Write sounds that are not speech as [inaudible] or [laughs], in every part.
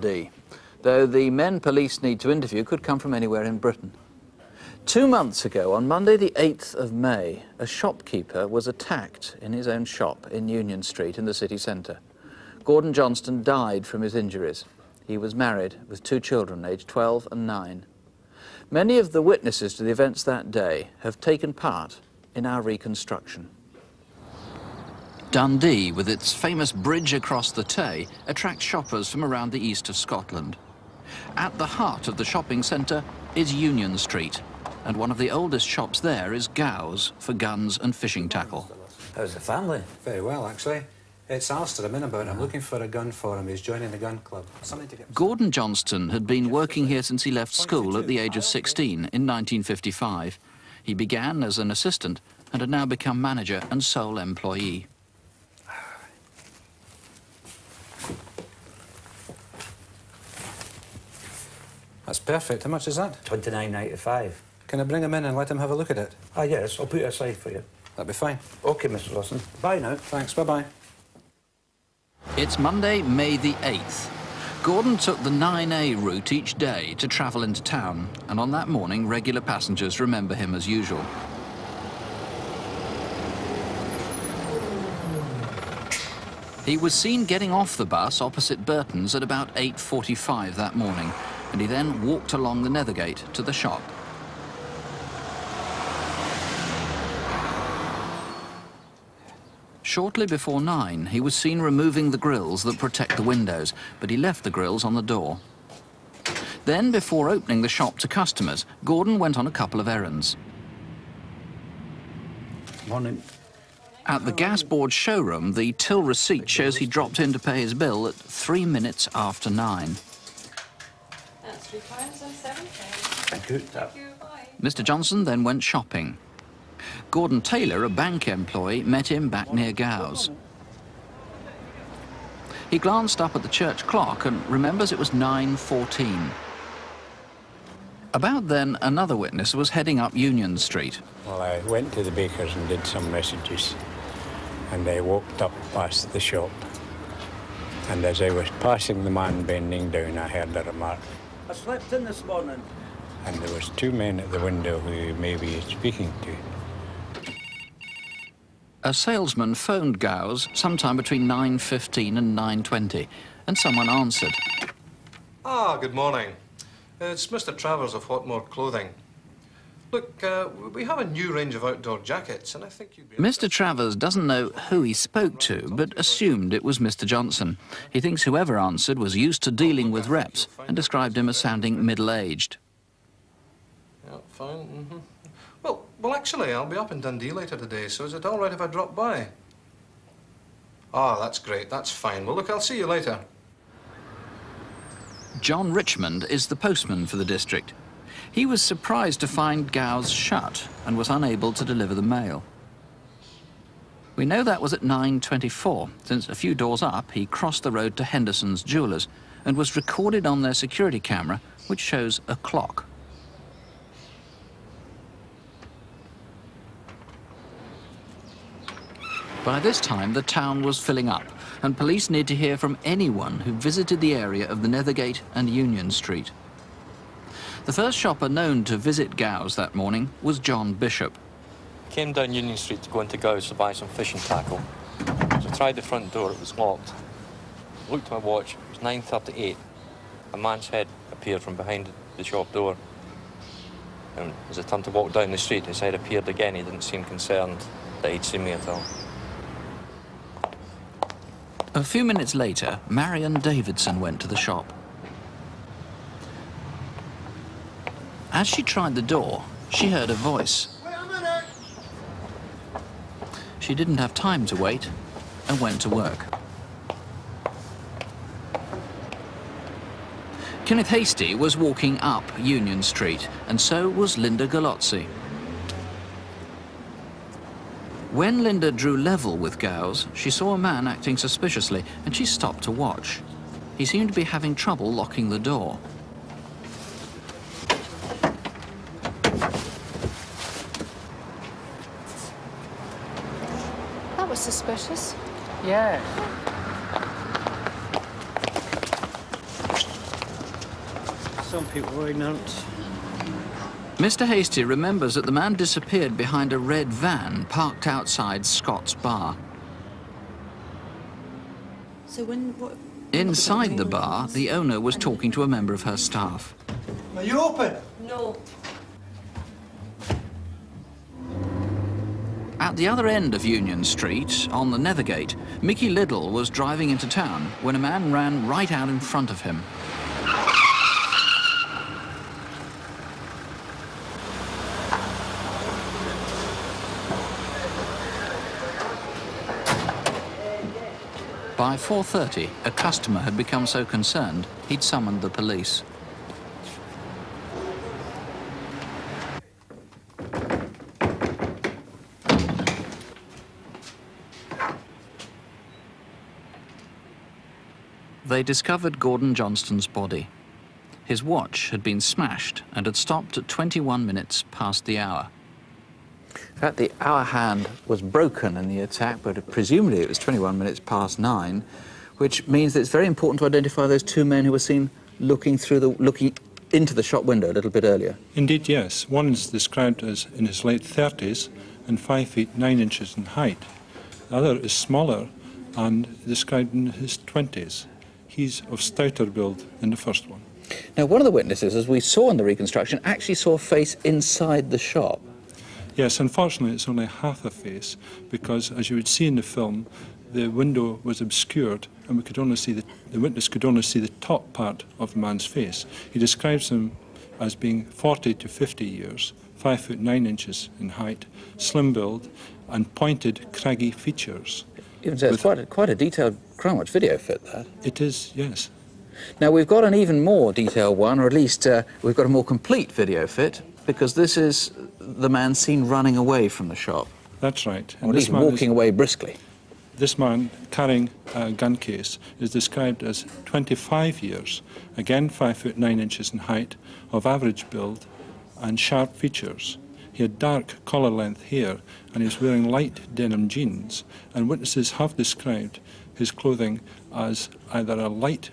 D, though the men police need to interview could come from anywhere in Britain. Two months ago, on Monday the 8th of May, a shopkeeper was attacked in his own shop in Union Street in the city centre. Gordon Johnston died from his injuries. He was married with two children, aged 12 and 9. Many of the witnesses to the events that day have taken part in our reconstruction. Dundee, with its famous bridge across the Tay, attracts shoppers from around the east of Scotland. At the heart of the shopping centre is Union Street, and one of the oldest shops there is Gow's for guns and fishing tackle. How's the family? Very well, actually. It's Alistair I'm in about. I'm looking for a gun for him. He's joining the gun club. Something to get... Gordon Johnston had been working here since he left school at the age of 16 in 1955. He began as an assistant and had now become manager and sole employee. That's perfect. How much is that? Twenty nine ninety five. Can I bring him in and let him have a look at it? Ah, yes. I'll put it aside for you. That'd be fine. OK, Mr Lawson. Bye now. Thanks. Bye-bye. It's Monday, May the 8th. Gordon took the 9A route each day to travel into town, and on that morning, regular passengers remember him as usual. He was seen getting off the bus opposite Burton's at about 8.45 that morning, and he then walked along the Nethergate to the shop. Shortly before nine, he was seen removing the grills that protect the windows, but he left the grills on the door. Then, before opening the shop to customers, Gordon went on a couple of errands. Morning. At the gas board showroom, the till receipt shows he dropped in to pay his bill at three minutes after nine. Three pounds and seven Thank you. Thank you. Bye. Mr. Johnston then went shopping. Gordon Taylor, a bank employee, met him back near Gow's. He glanced up at the church clock and remembers it was 9.14. About then, another witness was heading up Union Street. Well, I went to the baker's and did some messages, and I walked up past the shop. And as I was passing the man bending down, I heard a remark. I slept in this morning. And there was two men at the window who may be speaking to. A salesman phoned Gow's sometime between 9.15 and 9.20, and someone answered. Ah, good morning. It's Mr. Travers of Whatmore Clothing. Look, uh, we have a new range of outdoor jackets, and I think you'd be... Mr. Travers doesn't know who he spoke to, but assumed it was Mr. Johnston. He thinks whoever answered was used to dealing with reps and described him as sounding middle-aged. Yeah, fine. Mm -hmm. Well, well, actually, I'll be up in Dundee later today, so is it all right if I drop by? Ah, that's great. That's fine. Well, look, I'll see you later. John Richmond is the postman for the district. He was surprised to find Gow's shut and was unable to deliver the mail. We know that was at 9.24, since a few doors up he crossed the road to Henderson's Jewellers and was recorded on their security camera, which shows a clock. By this time, the town was filling up, and police need to hear from anyone who visited the area of the Nethergate and Union Street. The first shopper known to visit Gow's that morning was John Bishop. Came down Union Street to go into Gow's to buy some fishing tackle. So I tried the front door, it was locked. Looked at my watch, it was 9.38. A man's head appeared from behind the shop door. And as I turned to walk down the street, his head appeared again. He didn't seem concerned that he'd seen me at all. A few minutes later, Marion Davidson went to the shop. As she tried the door, she heard a voice. She didn't have time to wait and went to work. Kenneth Hasty was walking up Union Street, and so was Linda Galozzi. When Linda drew level with Gow's, she saw a man acting suspiciously, and she stopped to watch. He seemed to be having trouble locking the door. Suspicious. Yeah. Some people are ignorant. Mr. Hastie remembers that the man disappeared behind a red van parked outside Scott's bar. So when what? Inside the bar, the owner was talking to a member of her staff. Are you open? No. At the other end of Union Street, on the Nethergate, Mickey Liddell was driving into town when a man ran right out in front of him. By 4.30, a customer had become so concerned, he'd summoned the police. They discovered Gordon Johnston's body. His watch had been smashed and had stopped at 21 minutes past the hour. In fact, the hour hand was broken in the attack, but presumably it was 21 minutes past nine, which means that it's very important to identify those two men who were seen looking through the looking into the shop window a little bit earlier. Indeed, yes. One is described as in his late 30s and 5 feet 9 inches in height. The other is smaller and described in his 20s. He's of stouter build than the first one. Now, one of the witnesses, as we saw in the reconstruction, actually saw a face inside the shop. Yes, unfortunately, it's only half a face because, as you would see in the film, the window was obscured and we could only see the, the witness could only see the top part of the man's face. He describes him as being 40 to 50 years, 5 foot 9 inches in height, slim build, and pointed, craggy features. Even so, it's With- quite a, quite a detailed crime watch video fit, that. It is, yes. Now, we've got an even more detailed one, or at least uh, we've got a more complete video fit, because this is the man seen running away from the shop, That's right. or at least man is- walking away briskly. This man carrying a gun case is described as 25 years, again 5 foot 9 inches in height, of average build and sharp features. He had dark collar length hair and he was wearing light denim jeans, and witnesses have described his clothing as either a light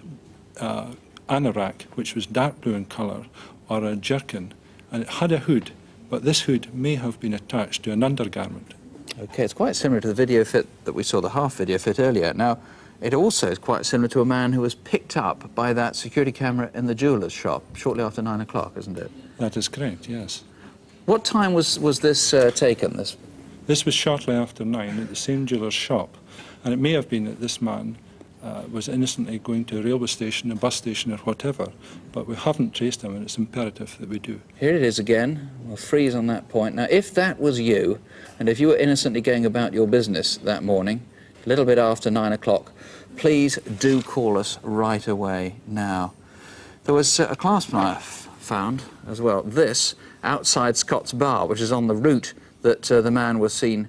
uh, anorak, which was dark blue in colour, or a jerkin, and it had a hood, but this hood may have been attached to an undergarment. Okay, it's quite similar to the video fit that we saw, the half video fit earlier. Now, it also is quite similar to a man who was picked up by that security camera in the jeweller's shop shortly after nine o'clock, isn't it? That is correct, yes. What time was, was this uh, taken, this This was shortly after nine at the same jeweller's shop, and it may have been that this man uh, was innocently going to a railway station, a bus station, or whatever, but we haven't traced him, and it's imperative that we do. Here it is again. We'll freeze on that point. Now, if that was you, and if you were innocently going about your business that morning, a little bit after nine o'clock, please do call us right away now. There was uh, a clasp knife found as well. This outside Scott's Bar, which is on the route that uh, the man was seen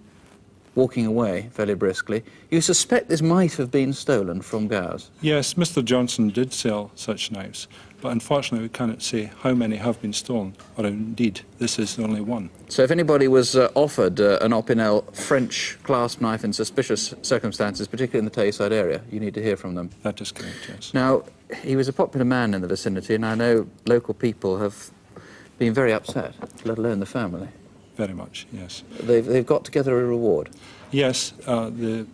walking away fairly briskly. You suspect this might have been stolen from Gow's. Yes, Mr. Johnston did sell such knives, but unfortunately we cannot say how many have been stolen, or indeed this is only one. So if anybody was uh, offered uh, an Opinel French clasp knife in suspicious circumstances, particularly in the Tayside area, you need to hear from them. That is correct, yes. Now, he was a popular man in the vicinity, and I know local people have been very upset, let alone the family. Very much, yes. They've, they've got together a reward. Yes, uh, the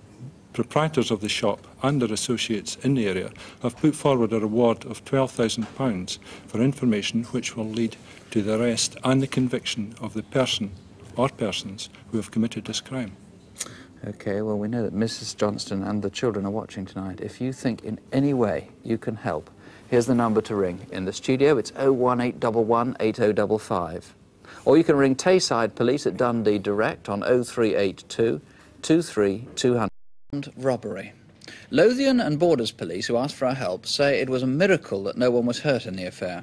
proprietors of the shop and their associates in the area have put forward a reward of £12,000 for information which will lead to the arrest and the conviction of the person or persons who have committed this crime. Okay, well, we know that Mrs. Johnston and the children are watching tonight. If you think in any way you can help, here's the number to ring. In the studio, it's 01811 8055. Or you can ring Tayside Police at Dundee Direct on 0382 23200. Robbery. Lothian and Borders Police, who asked for our help, say it was a miracle that no one was hurt in the affair.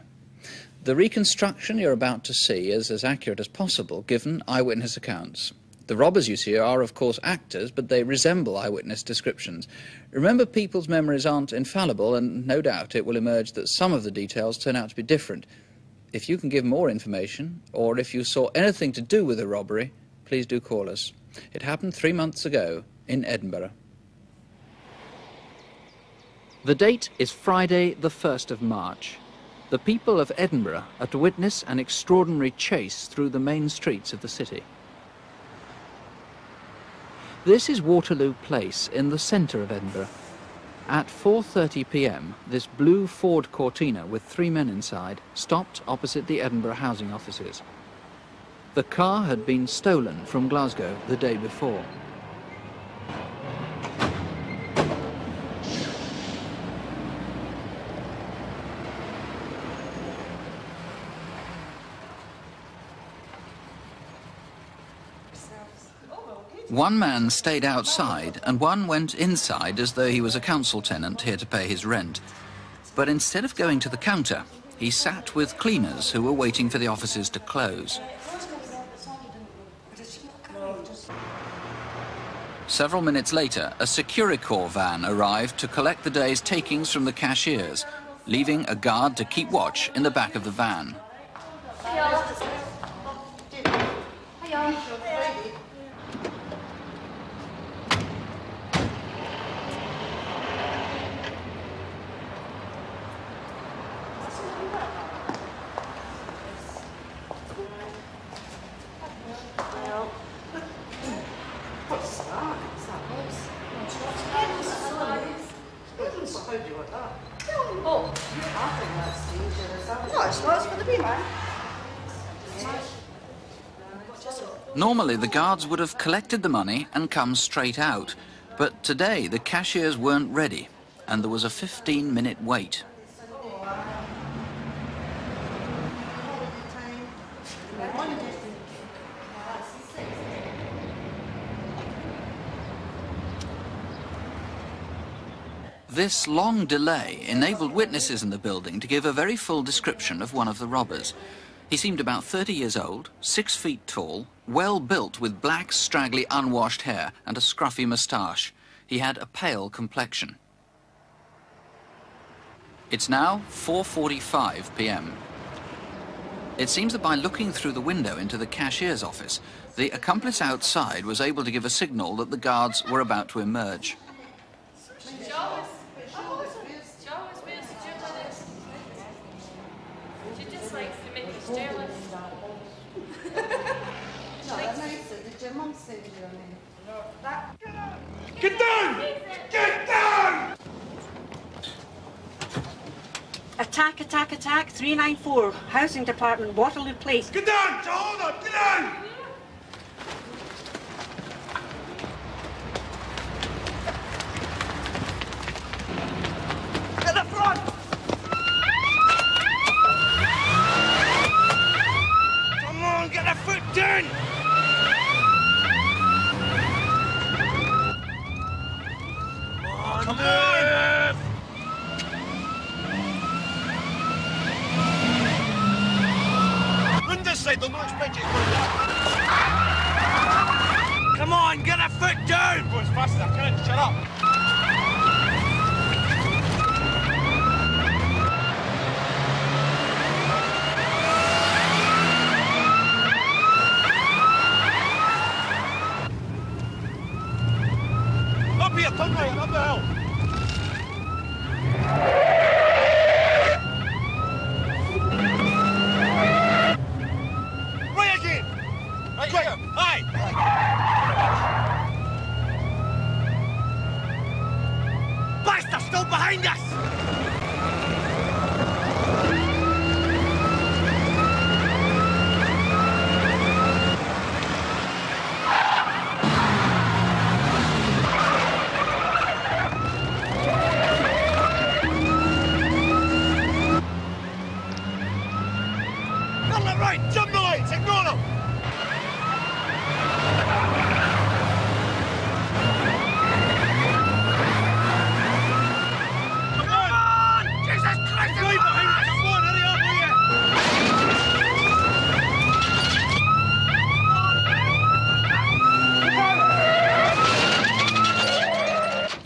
The reconstruction you're about to see is as accurate as possible given eyewitness accounts. The robbers you see are, of course, actors, but they resemble eyewitness descriptions. Remember, people's memories aren't infallible, and no doubt it will emerge that some of the details turn out to be different. If you can give more information, or if you saw anything to do with the robbery, please do call us. It happened three months ago in Edinburgh. The date is Friday, the 1st of March. the people of Edinburgh are to witness an extraordinary chase through the main streets of the city. This is Waterloo Place in the centre of Edinburgh. At 4.30 p.m., this blue Ford Cortina with three men inside stopped opposite the Edinburgh housing offices. The car had been stolen from Glasgow the day before. One man stayed outside and one went inside as though he was a council tenant here to pay his rent. But instead of going to the counter, he sat with cleaners who were waiting for the offices to close. Several minutes later, a Securicor van arrived to collect the day's takings from the cashiers, leaving a guard to keep watch in the back of the van. Normally, the guards would have collected the money and come straight out. But today, the cashiers weren't ready, and there was a 15-minute wait. This long delay enabled witnesses in the building to give a very full description of one of the robbers. He seemed about 30 years old, six feet tall, well built with black, straggly, unwashed hair and a scruffy moustache. He had a pale complexion. It's now 4.45 p.m. It seems that by looking through the window into the cashier's office, the accomplice outside was able to give a signal that the guards were about to emerge. Get down! Get down! Attack, attack, attack, 394, Housing Department, Waterloo Place. Get down! Hold on! Get down!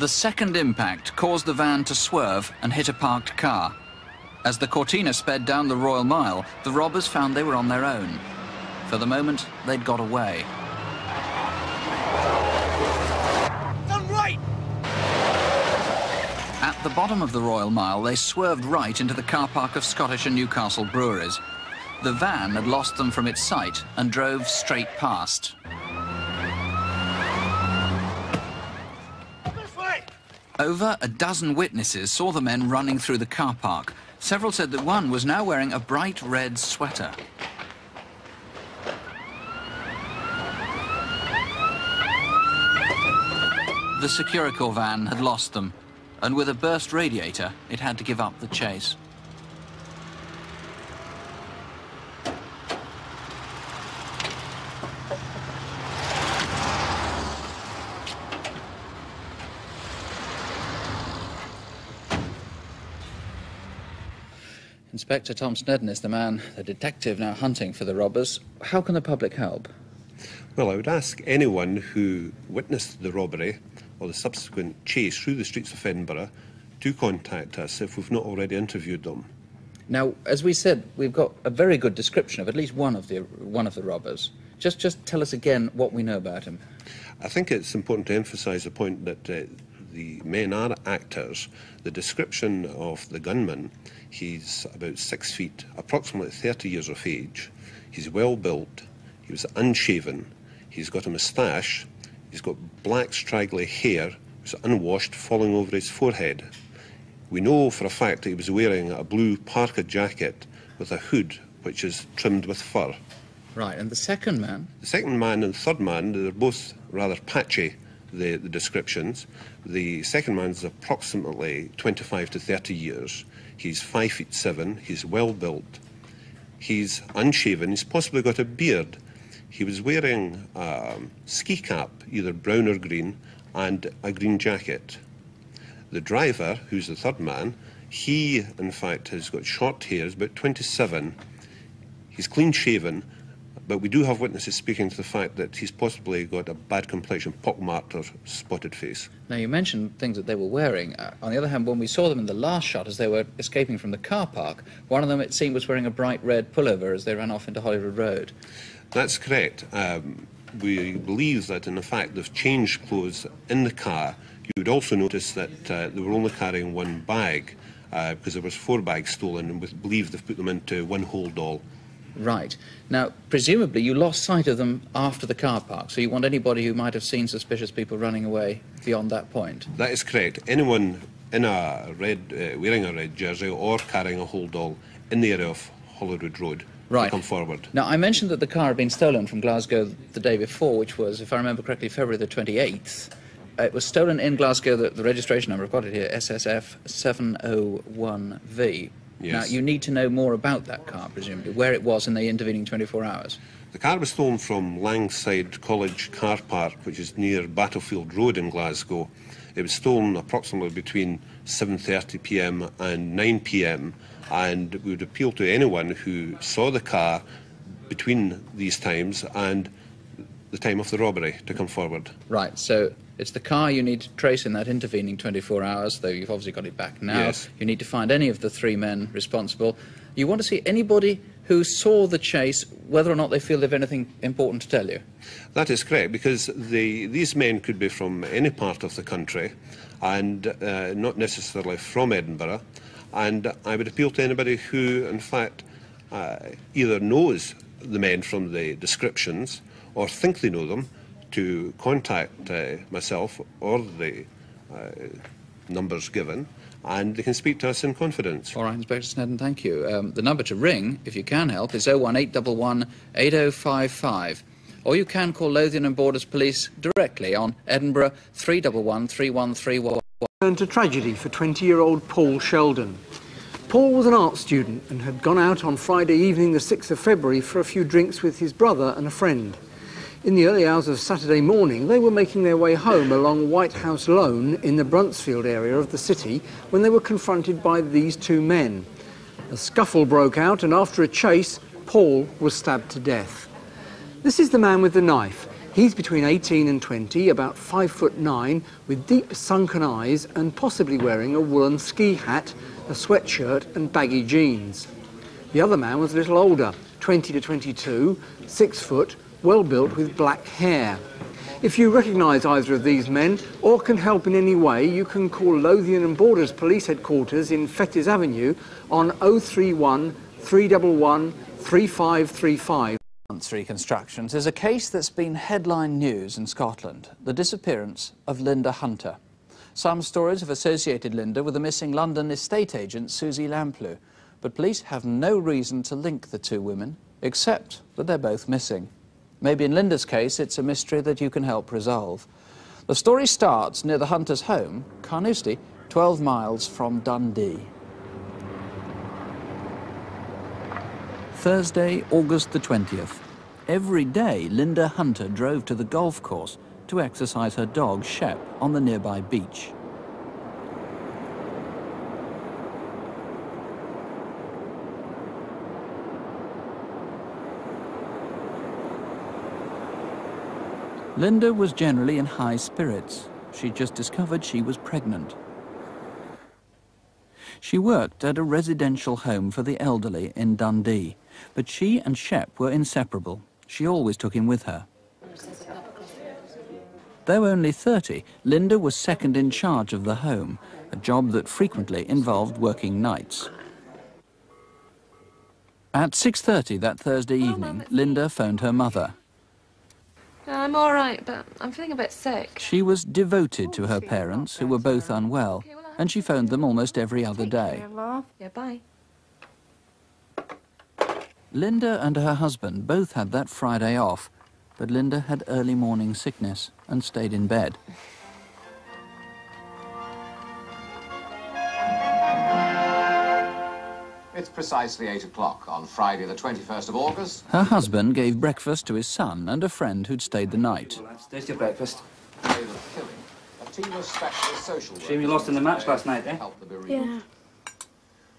The second impact caused the van to swerve and hit a parked car. As the Cortina sped down the Royal Mile, the robbers found they were on their own. For the moment, they'd got away. Turn right! At the bottom of the Royal Mile, they swerved right into the car park of Scottish and Newcastle breweries. The van had lost them from its sight and drove straight past. Over a dozen witnesses saw the men running through the car park. Several said that one was now wearing a bright red sweater. The Securicor van had lost them, and with a burst radiator, it had to give up the chase. Inspector Tom Snedden is the man, the detective now hunting for the robbers. How can the public help? Well, I would ask anyone who witnessed the robbery or the subsequent chase through the streets of Edinburgh to contact us if we've not already interviewed them. Now, as we said, we've got a very good description of at least one of the one of the robbers. Just just tell us again what we know about him. I think it's important to emphasise the point that uh, the men are actors. The description of the gunman, he's about six feet, approximately 30 years of age. He's well built. He was unshaven. He's got a moustache. He's got black straggly hair, which is unwashed, falling over his forehead. We know for a fact that he was wearing a blue parka jacket with a hood which is trimmed with fur. Right, and the second man? The second man and the third man, they're both rather patchy, the, the descriptions. The second man's approximately 25 to 30 years. He's five feet seven, he's well built, he's unshaven, he's possibly got a beard. He was wearing a ski cap, either brown or green, and a green jacket. The driver, who's the third man, he, in fact, has got short hair, he's about 27. He's clean shaven, but we do have witnesses speaking to the fact that he's possibly got a bad complexion, pockmarked or spotted face. Now, you mentioned things that they were wearing. Uh, on the other hand, when we saw them in the last shot as they were escaping from the car park, one of them, it seemed, was wearing a bright red pullover as they ran off into Holyrood Road. That's correct. Um, we believe that, in the fact, they've changed clothes in the car. You would also notice that uh, they were only carrying one bag uh, because there was four bags stolen, and we believe they've put them into one hold all. Right. Now, presumably you lost sight of them after the car park, so you want anybody who might have seen suspicious people running away beyond that point? That is correct. Anyone in a red, uh, wearing a red jersey or carrying a hold all in the area of Holyrood Road Right. come forward. Now, I mentioned that the car had been stolen from Glasgow the day before, which was, if I remember correctly, February the 28th. Uh, It was stolen in Glasgow, the, the registration number, I've got it here, SSF 701V. Now, you need to know more about that car, presumably, where it was in the intervening 24 hours. The car was stolen from Langside College Car Park, which is near Battlefield Road in Glasgow. It was stolen approximately between 7:30 p.m. and 9 p.m. And we would appeal to anyone who saw the car between these times and the time of the robbery to come forward. Right, so it's the car you need to trace in that intervening 24 hours, though you've obviously got it back now. Yes. You need to find any of the three men responsible. You want to see anybody who saw the chase, whether or not they feel they've anything important to tell you. That is correct, because the, these men could be from any part of the country and uh, not necessarily from Edinburgh. And I would appeal to anybody who, in fact, uh, either knows the men from the descriptions or think they know them to contact uh, myself or the uh, numbers given, and they can speak to us in confidence. All right, Inspector Snedden, thank you. Um, the number to ring, if you can help, is 01811 8055. Or you can call Lothian and Borders Police directly on Edinburgh 311 3131. Turned to tragedy for 20-year-old Paul Sheldon. Paul was an art student and had gone out on Friday evening, the 6th of February, for a few drinks with his brother and a friend. In the early hours of Saturday morning, they were making their way home along White House Lane in the Bruntsfield area of the city when they were confronted by these two men. A scuffle broke out, and after a chase, Paul was stabbed to death. This is the man with the knife. He's between 18 and 20, about 5 foot 9, with deep sunken eyes and possibly wearing a woolen ski hat, a sweatshirt and baggy jeans. The other man was a little older, 20 to 22, 6 foot, well built with black hair. If you recognise either of these men or can help in any way, you can call Lothian and Borders Police Headquarters in Fettes Avenue on 031 311 3535. Month's reconstructions is a case that's been headline news in Scotland the disappearance of Lynda Hunter. Some stories have associated Lynda with the missing London estate agent Suzy Lamplugh, but police have no reason to link the two women, except that they're both missing. Maybe in Lynda's case, it's a mystery that you can help resolve. The story starts near the Hunter's home, Carnoustie, 12 miles from Dundee. Thursday, August the 20th. Every day, Lynda Hunter drove to the golf course to exercise her dog, Shep, on the nearby beach. Lynda was generally in high spirits. She just discovered she was pregnant. She worked at a residential home for the elderly in Dundee, but she and Shep were inseparable. She always took him with her. Though only 30, Lynda was second in charge of the home, a job that frequently involved working nights. At 6.30 that Thursday evening, Lynda phoned her mother. I'm all right, but I'm feeling a bit sick. She was devoted to her parents, who were both unwell, and she phoned them almost every other day. Yeah, bye. Lynda and her husband both had that Friday off, but Lynda had early morning sickness and stayed in bed. It's precisely 8 o'clock on Friday, the 21st of August. Her husband gave breakfast to his son and a friend who'd stayed the night. There's your breakfast. Day of the killing. A team of specialist social Shame you lost in the match last night, eh? helped the bereaved.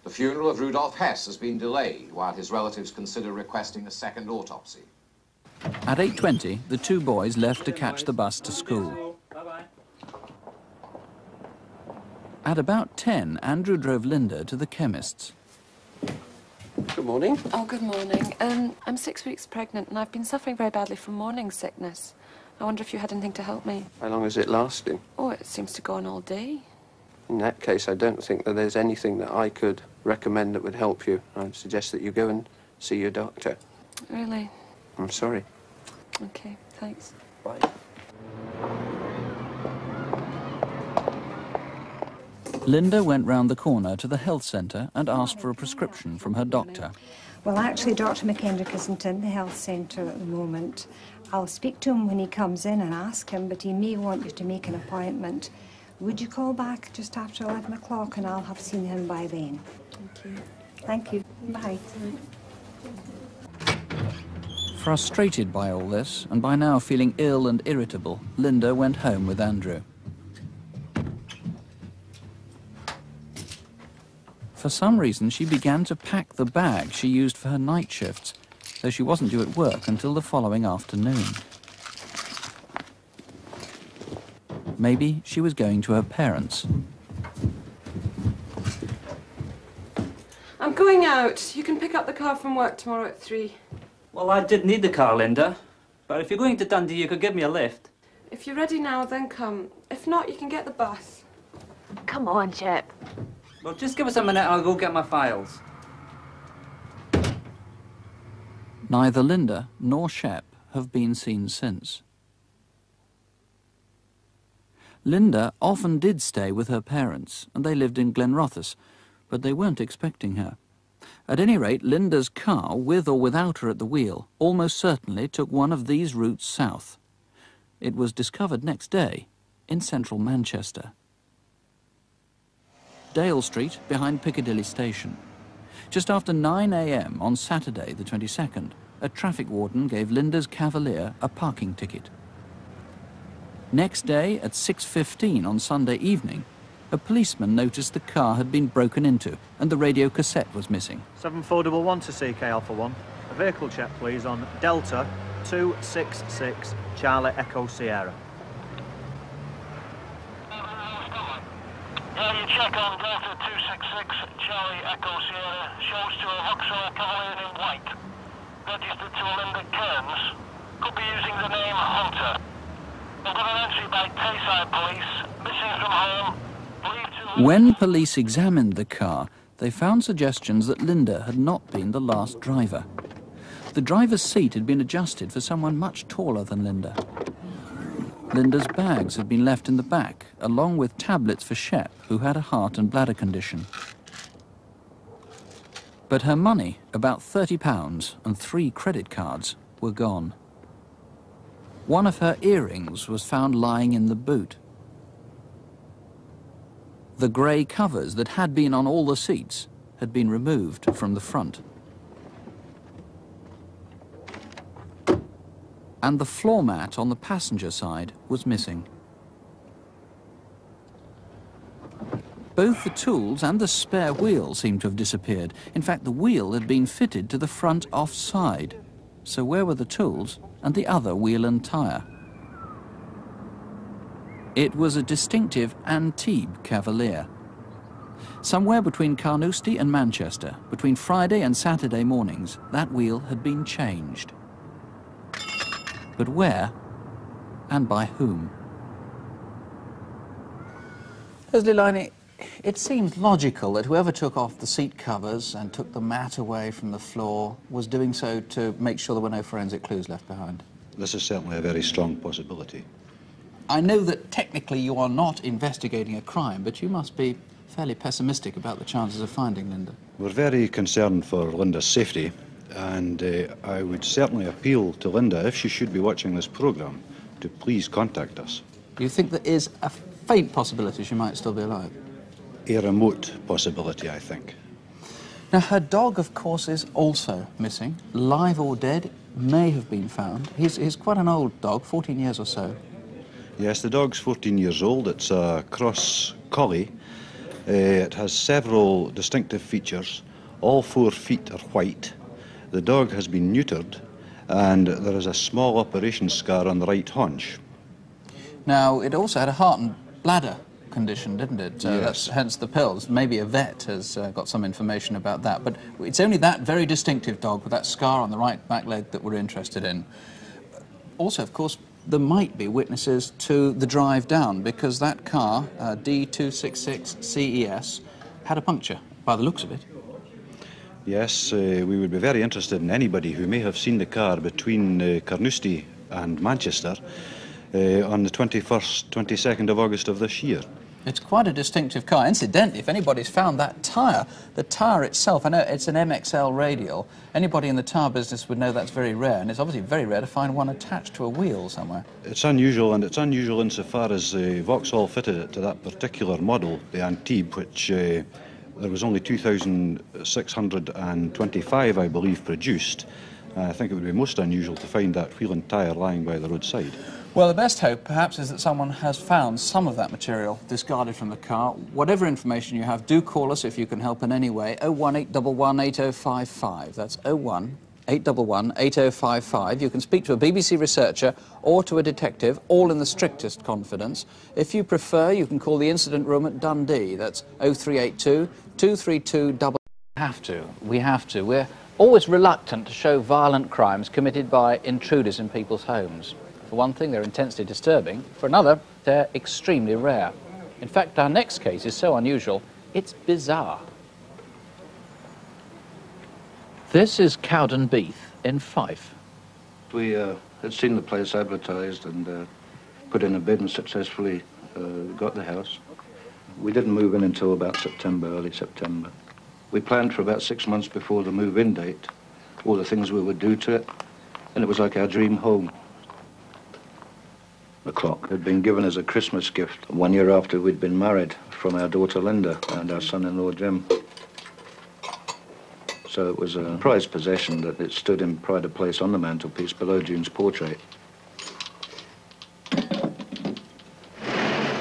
The funeral of Rudolf Hess has been delayed while his relatives consider requesting a second autopsy. At 8.20, the two boys left to catch the bus to school. At about 10, Andrew drove Lynda to the chemist's. Good morning. Oh, good morning. Um, I'm six weeks pregnant and I've been suffering very badly from morning sickness. I wonder if you had anything to help me. How long is it lasting? Oh, it seems to go on all day. In that case, I don't think that there's anything that I could recommend that would help you. I'd suggest that you go and see your doctor. Really? I'm sorry. Okay, thanks. Bye. Lynda went round the corner to the health centre and asked for a prescription from her doctor. Well, actually, Dr. McKendrick isn't in the health centre at the moment. I'll speak to him when he comes in and ask him, but he may want you to make an appointment. Would you call back just after 11 o'clock and I'll have seen him by then? Thank you. Thank you. Bye. Frustrated by all this, and by now feeling ill and irritable, Lynda went home with Andrew. For some reason, she began to pack the bag she used for her night shifts, though she wasn't due at work until the following afternoon. Maybe she was going to her parents. I'm going out. You can pick up the car from work tomorrow at three. Well, I did need the car, Lynda. But if you're going to Dundee, you could give me a lift. If you're ready now, then come. If not, you can get the bus. Come on, Chip. Well, just give us a minute and I'll go get my files. Neither Lynda nor Shep have been seen since. Lynda often did stay with her parents, and they lived in Glenrothes, but they weren't expecting her. At any rate, Lynda's car, with or without her at the wheel, almost certainly took one of these routes south. It was discovered next day in central Manchester. Dale Street, behind Piccadilly Station. Just after 9 a.m. on Saturday, the 22nd, a traffic warden gave Lynda's Cavalier a parking ticket. Next day, at 6.15 on Sunday evening, a policeman noticed the car had been broken into and the radio cassette was missing. 7411 to CK Alpha 1. A vehicle check, please, on Delta 266 Charlie Echo Sierra. Check on Delta 266 Charlie Echo Sierra shows to a Vauxhall Cavalier in white. Registered to Lynda Kearns. Could be using the name Hunter. When police examined the car, they found suggestions that Lynda had not been the last driver. The driver's seat had been adjusted for someone much taller than Lynda. Lynda's bags had been left in the back, along with tablets for Shep, who had a heart and bladder condition. But her money, about £30, and three credit cards, were gone. One of her earrings was found lying in the boot. The grey covers that had been on all the seats had been removed from the front. And the floor mat on the passenger side was missing. Both the tools and the spare wheel seemed to have disappeared. In fact, the wheel had been fitted to the front offside. So where were the tools and the other wheel and tyre? It was a distinctive Antibes Cavalier. Somewhere between Carnoustie and Manchester, between Friday and Saturday mornings, that wheel had been changed. But where and by whom? Leslie Liney, it seemed logical that whoever took off the seat covers and took the mat away from the floor was doing so to make sure there were no forensic clues left behind. This is certainly a very strong possibility. I know that technically you are not investigating a crime, but you must be fairly pessimistic about the chances of finding Lynda. We're very concerned for Lynda's safety, and uh, I would certainly appeal to Lynda, if she should be watching this programme, to please contact us. You think there is a faint possibility she might still be alive? A remote possibility, I think. Now, her dog, of course, is also missing. Live or dead, may have been found. He's, he's quite an old dog, 14 years or so. Yes, the dog's 14 years old. It's a cross collie. Uh, it has several distinctive features. All four feet are white. The dog has been neutered, and there is a small operation scar on the right haunch. Now, it also had a heart and bladder condition, didn't it? Uh, Yes. That's hence the pills. Maybe a vet has uh, got some information about that. But it's only that very distinctive dog with that scar on the right back leg that we're interested in. Also, of course, there might be witnesses to the drive down because that car, uh, D266 CES, E had a puncture by the looks of it. Yes, uh, we would be very interested in anybody who may have seen the car between uh, Carnoustie and Manchester uh, on the 21st, 22nd of August of this year. It's quite a distinctive car. Incidentally, if anybody's found that tyre, the tyre itself, I know it's an MXL radial. Anybody in the tyre business would know that's very rare, and it's obviously very rare to find one attached to a wheel somewhere. It's unusual, and it's unusual insofar as uh, Vauxhall fitted it to that particular model, the Antibes, which uh, there was only 2,625, I believe, produced. I think it would be most unusual to find that wheel and tyre lying by the roadside. Well, the best hope, perhaps, is that someone has found some of that material discarded from the car. Whatever information you have, do call us if you can help in any way. 01811 8055. That's 01 811 8055. You can speak to a BBC researcher or to a detective, all in the strictest confidence. If you prefer, you can call the incident room at Dundee. That's 0382 232 double. Have to. We have to. We're always reluctant to show violent crimes committed by intruders in people's homes. For one thing, they're intensely disturbing. For another, they're extremely rare. In fact, our next case is so unusual, it's bizarre. This is Cowdenbeath in Fife. We uh, had seen the place advertised and uh, put in a bid and successfully uh, got the house. We didn't move in until about September, early September. We planned for about six months before the move-in date all the things we would do to it, and it was like our dream home. The clock had been given as a Christmas gift one year after we'd been married from our daughter Linda and our son-in-law Jim. So it was a prized possession that it stood in pride of place on the mantelpiece below June's portrait.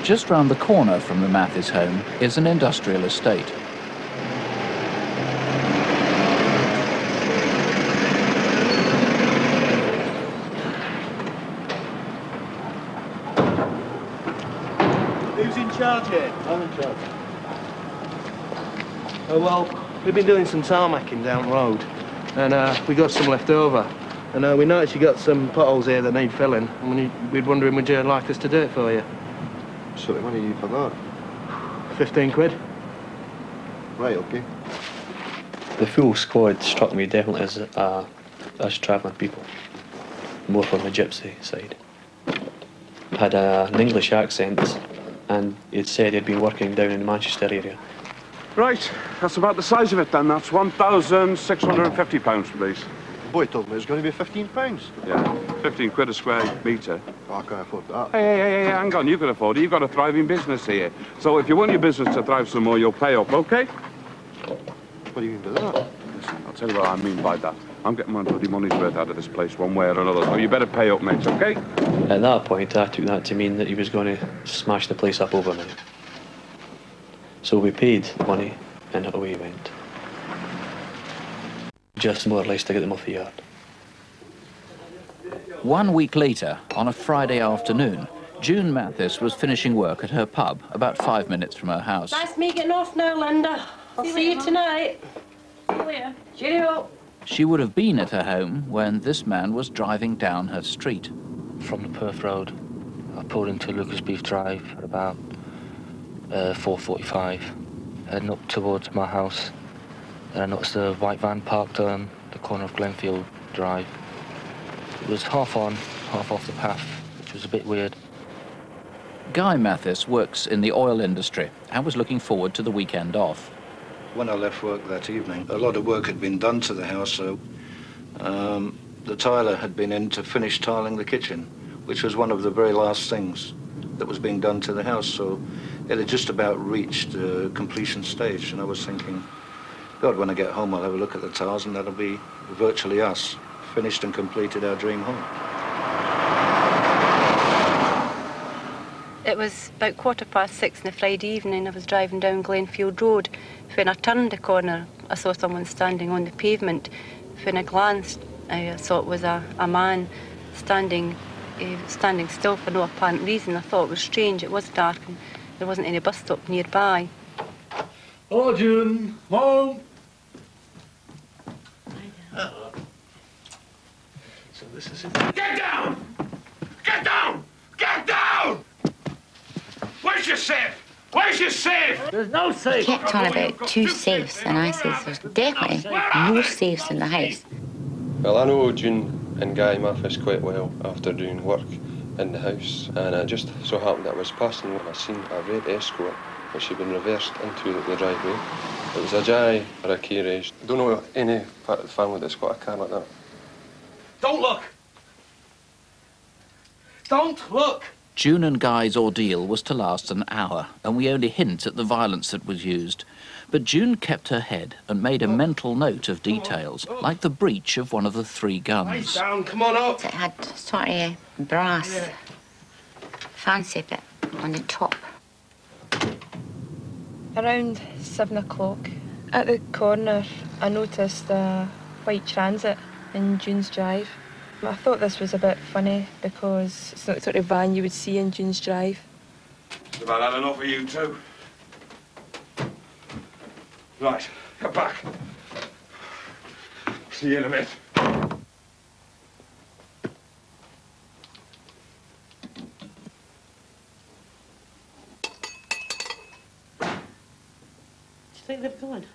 Just round the corner from the Mathis home is an industrial estate. Who's in charge here? I'm in charge. Oh, well, we've been doing some tarmacking down the road, and uh, we got some left over. And know, we noticed you got some potholes here that need filling. and we need- we'd wondering, would you like us to do it for you? So what are you for that? 15 quid. Right, okay. The full squad struck me definitely as uh, us travelling people, more from the gypsy side. Had uh, an English accent, and he'd said he'd been working down in the Manchester area. Right, that's about the size of it then. That's £1,650, please. The boy told me it's going to be 15 pounds. Yeah, 15 quid a square metre. Oh, I can't afford that. Hey, hey, hey, hey, hang on, you can afford it. You've got a thriving business here. So if you want your business to thrive some more, you'll pay up, okay? What do you mean by that? Listen, I'll tell you what I mean by that. I'm getting my bloody money's worth out of this place one way or another, so you better pay up, mate, okay? At that point, I took that to mean that he was going to smash the place up overnight. So we paid the money, and away we went. Just more or less to get them off the yard. One week later, on a Friday afternoon, June Mathis was finishing work at her pub, about five minutes from her house. Nice me getting off now, Linda. I'll see you tonight. See you later. Cheerio. She would have been at her home when this man was driving down her street. From the Perth Road, I pulled into Lucas Beef Drive at about uh, 4.45, heading up towards my house. And I noticed a white van parked on the corner of Glenfield Drive. It was half on, half off the path, which was a bit weird. Guy Mathis works in the oil industry and was looking forward to the weekend off. When I left work that evening, a lot of work had been done to the house, so um, the tiler had been in to finish tiling the kitchen, which was one of the very last things that was being done to the house. So it had just about reached the completion stage, and I was thinking, God, when I get home, I'll have a look at the tiles, and that'll be virtually us, finished and completed our dream home. It was about quarter past six on a Friday evening. I was driving down Glenfield Road. When I turned the corner, I saw someone standing on the pavement. When I glanced, I saw it was a, a man standing, uh, standing still for no apparent reason. I thought it was strange. It was dark and there wasn't any bus stop nearby. Hello, June. Home. This is it. Get down! Get down! Get down! Where's your safe? Where's your safe? There's no safe. He kept on about two safes, and I says there's definitely no safes in the house. Well, I know June and Guy Mathis quite well after doing work in the house, and it just so happened that I was passing and I seen a red escort which had been reversed into the driveway. It was a Jai or a Keyrage. Don't know any part of the family that's got a car like that. Don't look! Don't look! June and Guy's ordeal was to last an hour, and we only hint at the violence that was used. But June kept her head and made a oh. mental note of oh. details, oh. like the breach of one of the three guns. down, come on up. It had sort of brass fancy bit on the top. Around seven o'clock, at the corner, I noticed a white transit in June's Drive. I thought this was a bit funny because it's not the sort of van you would see in June's Drive. I've about had enough of you two. Right, get back. See you in a bit. Do you think they've gone?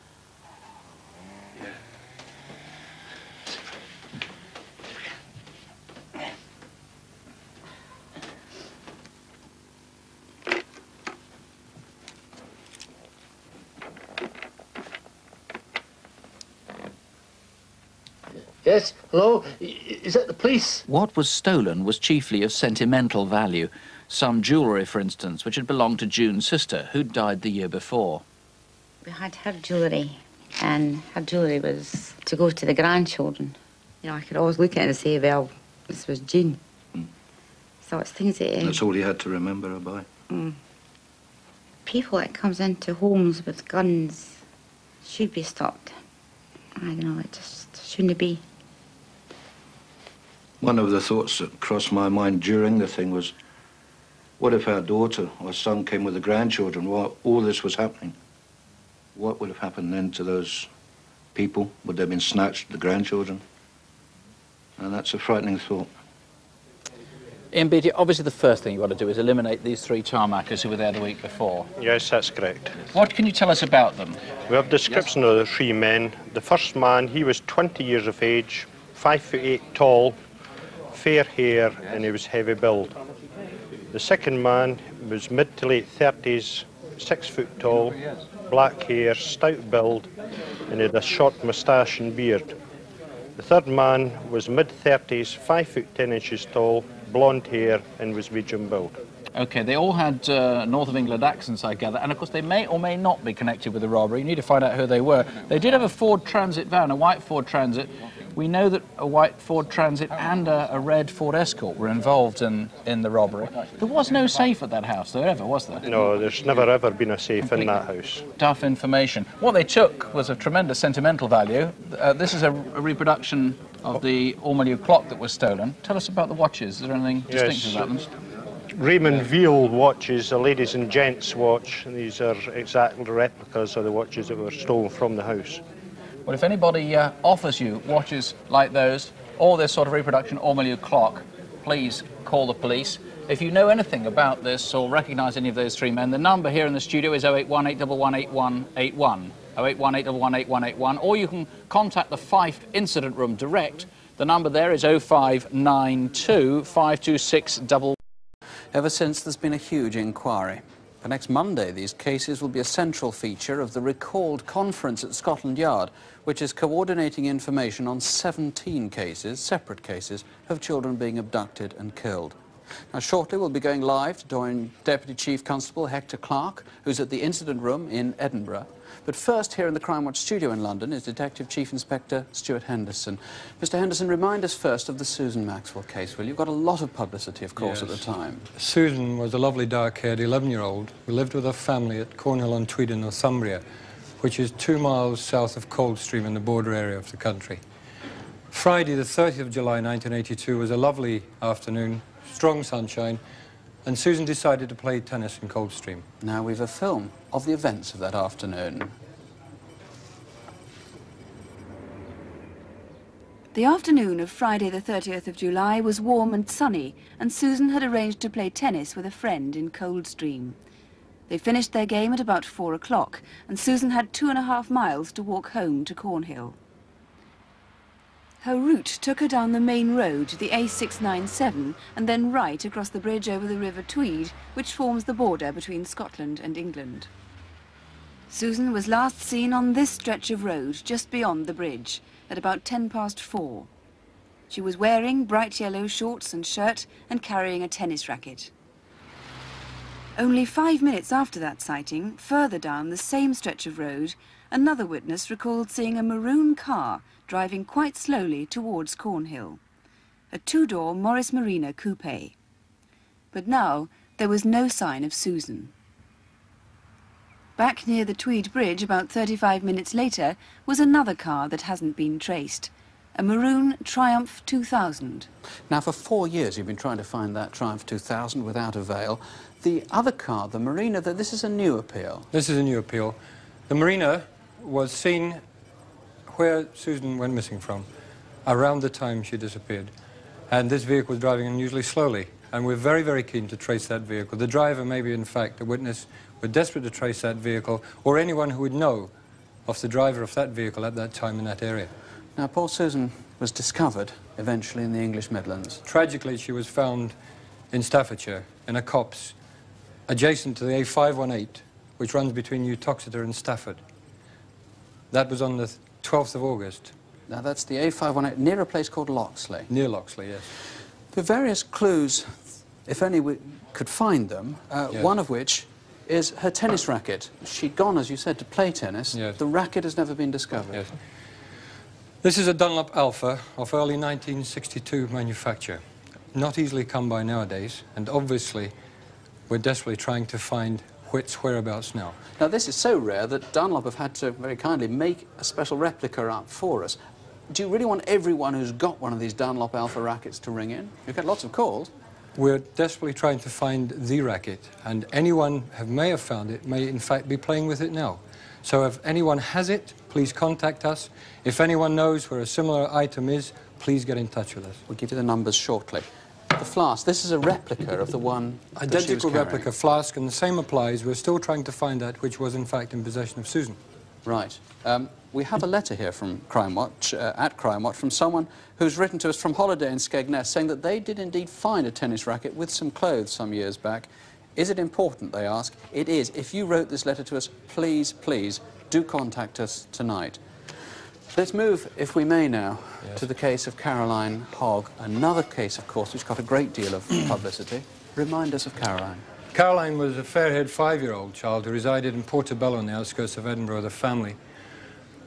Yes, hello? Is that the police? What was stolen was chiefly of sentimental value. Some jewellery, for instance, which had belonged to June's sister, who'd died the year before. We had her jewellery, and her jewellery was to go to the grandchildren. You know, I could always look at it and say, well, this was June. So it's things that... uh, That's all you had to remember her by. Mm. People that comes into homes with guns should be stopped. I don't know, it just shouldn't be. One of the thoughts that crossed my mind during the thing was, what if our daughter or son came with the grandchildren while all this was happening? What would have happened then to those people? Would they have been snatched, the grandchildren? And that's a frightening thought. Ian Beattie, obviously the first thing you want to do is eliminate these three tarmackers who were there the week before. Yes, that's correct. What can you tell us about them? We have description of the three men. The first man, he was 20 years of age, 5 foot 8 tall, fair hair, and he was heavy build. The second man was mid to late 30s, 6 foot tall, black hair, stout build, and had a short moustache and beard. The third man was mid 30s, 5 foot 10 inches tall, blonde hair, and was medium build. Okay, they all had uh, North of England accents, I gather, and of course they may or may not be connected with the robbery. You need to find out who they were. They did have a Ford Transit van, a white Ford Transit. We know that a white Ford Transit and a, a red Ford Escort were involved in, in the robbery. There was no safe at that house, though, ever, was there? No, there's never ever been a safe in that house. Tough information. What they took was of tremendous sentimental value. Uh, this is a, a reproduction of the Ormolu clock that was stolen. Tell us about the watches. Is there anything distinctive about them? Raymond Weil watches, a ladies and gents watch. and These are exact replicas of the watches that were stolen from the house. Well, if anybody uh, offers you watches like those or this sort of reproduction or Ormolu clock, please call the police. If you know anything about this or recognise any of those three men, the number here in the studio is 081818181. 081818181, or you can contact the Fife Incident Room direct. The number there is 0592 526 Ever since, there's been a huge inquiry. For next Monday, these cases will be a central feature of the recalled conference at Scotland Yard, which is coordinating information on 17 cases, separate cases, of children being abducted and killed. Now, shortly, we'll be going live to join Deputy Chief Constable Hector Clark, who's at the incident room in Edinburgh. But first, here in the Crimewatch studio in London is Detective Chief Inspector Stuart Henderson. Mr. Henderson, remind us first of the Susan Maxwell case, will you? Got a lot of publicity, of course, at the Yes. time. Susan was a lovely dark-haired 11-year-old who lived with her family at Cornhill-on-Tweed in Northumbria, which is two miles south of Coldstream in the border area of the country. Friday, the 30th of July 1982, was a lovely afternoon, strong sunshine, and Susan decided to play tennis in Coldstream. Now we've a film of the events of that afternoon. The afternoon of Friday the 30th of July was warm and sunny, and Susan had arranged to play tennis with a friend in Coldstream. They finished their game at about four o'clock, and Susan had two and a half miles to walk home to Cornhill. Her route took her down the main road, the A697, and then right across the bridge over the River Tweed, which forms the border between Scotland and England. Susan was last seen on this stretch of road just beyond the bridge at about ten past four. She was wearing bright yellow shorts and shirt and carrying a tennis racket. Only five minutes after that sighting, further down the same stretch of road, another witness recalled seeing a maroon car driving quite slowly towards Cornhill. A two-door Morris Marina coupe. But now there was no sign of Susan. Back near the Tweed Bridge, about 35 minutes later, was another car that hasn't been traced. A maroon Triumph 2000. Now, for four years, you've been trying to find that Triumph 2000 without avail. The other car, the Marina, th- this is a new appeal. This is a new appeal. The Marina was seen where Susan went missing from, around the time she disappeared. And this vehicle was driving unusually slowly. And we're very, very keen to trace that vehicle. The driver may be, in fact, a witness. We're desperate to trace that vehicle, or anyone who would know of the driver of that vehicle at that time in that area. Now, poor Susan was discovered eventually in the English Midlands. Tragically, she was found in Staffordshire, in a copse, adjacent to the A518, which runs between Uttoxeter and Stafford. That was on the 12th of August. Now, that's the A518 near a place called Loxley. Near Loxley, yes. The various clues, if only we could find them, uh, Yes. one of which is her tennis racket. She'd gone, as you said, to play tennis. Yes. The racket has never been discovered. Yes. This is a Dunlop Alpha of early 1962 manufacture. Not easily come by nowadays, and obviously we're desperately trying to find Whit's whereabouts now. Now, this is so rare that Dunlop have had to very kindly make a special replica up for us. Do you really want everyone who's got one of these Dunlop Alpha rackets to ring in? You've got lots of calls. We're desperately trying to find the racket, and anyone who may have found it may in fact be playing with it now. So if anyone has it, please contact us. If anyone knows where a similar item is, please get in touch with us. We'll give you the numbers shortly. The flask, this is a replica of the one that she was Identical replica flask, and the same applies. We're still trying to find that which was in fact in possession of Susan. Right. Um, we have a letter here from Crimewatch, uh, at Crimewatch, from someone who's written to us from holiday in Skegness, saying that they did indeed find a tennis racket with some clothes some years back. Is it important, they ask? It is. If you wrote this letter to us, please, please, do contact us tonight. Let's move, if we may now, to the case of Caroline Hogg, another case, of course, which got a great deal of [clears throat] publicity. Remind us of Caroline. Caroline was a fair-haired five-year-old child who resided in Portobello on the outskirts of Edinburgh with her family.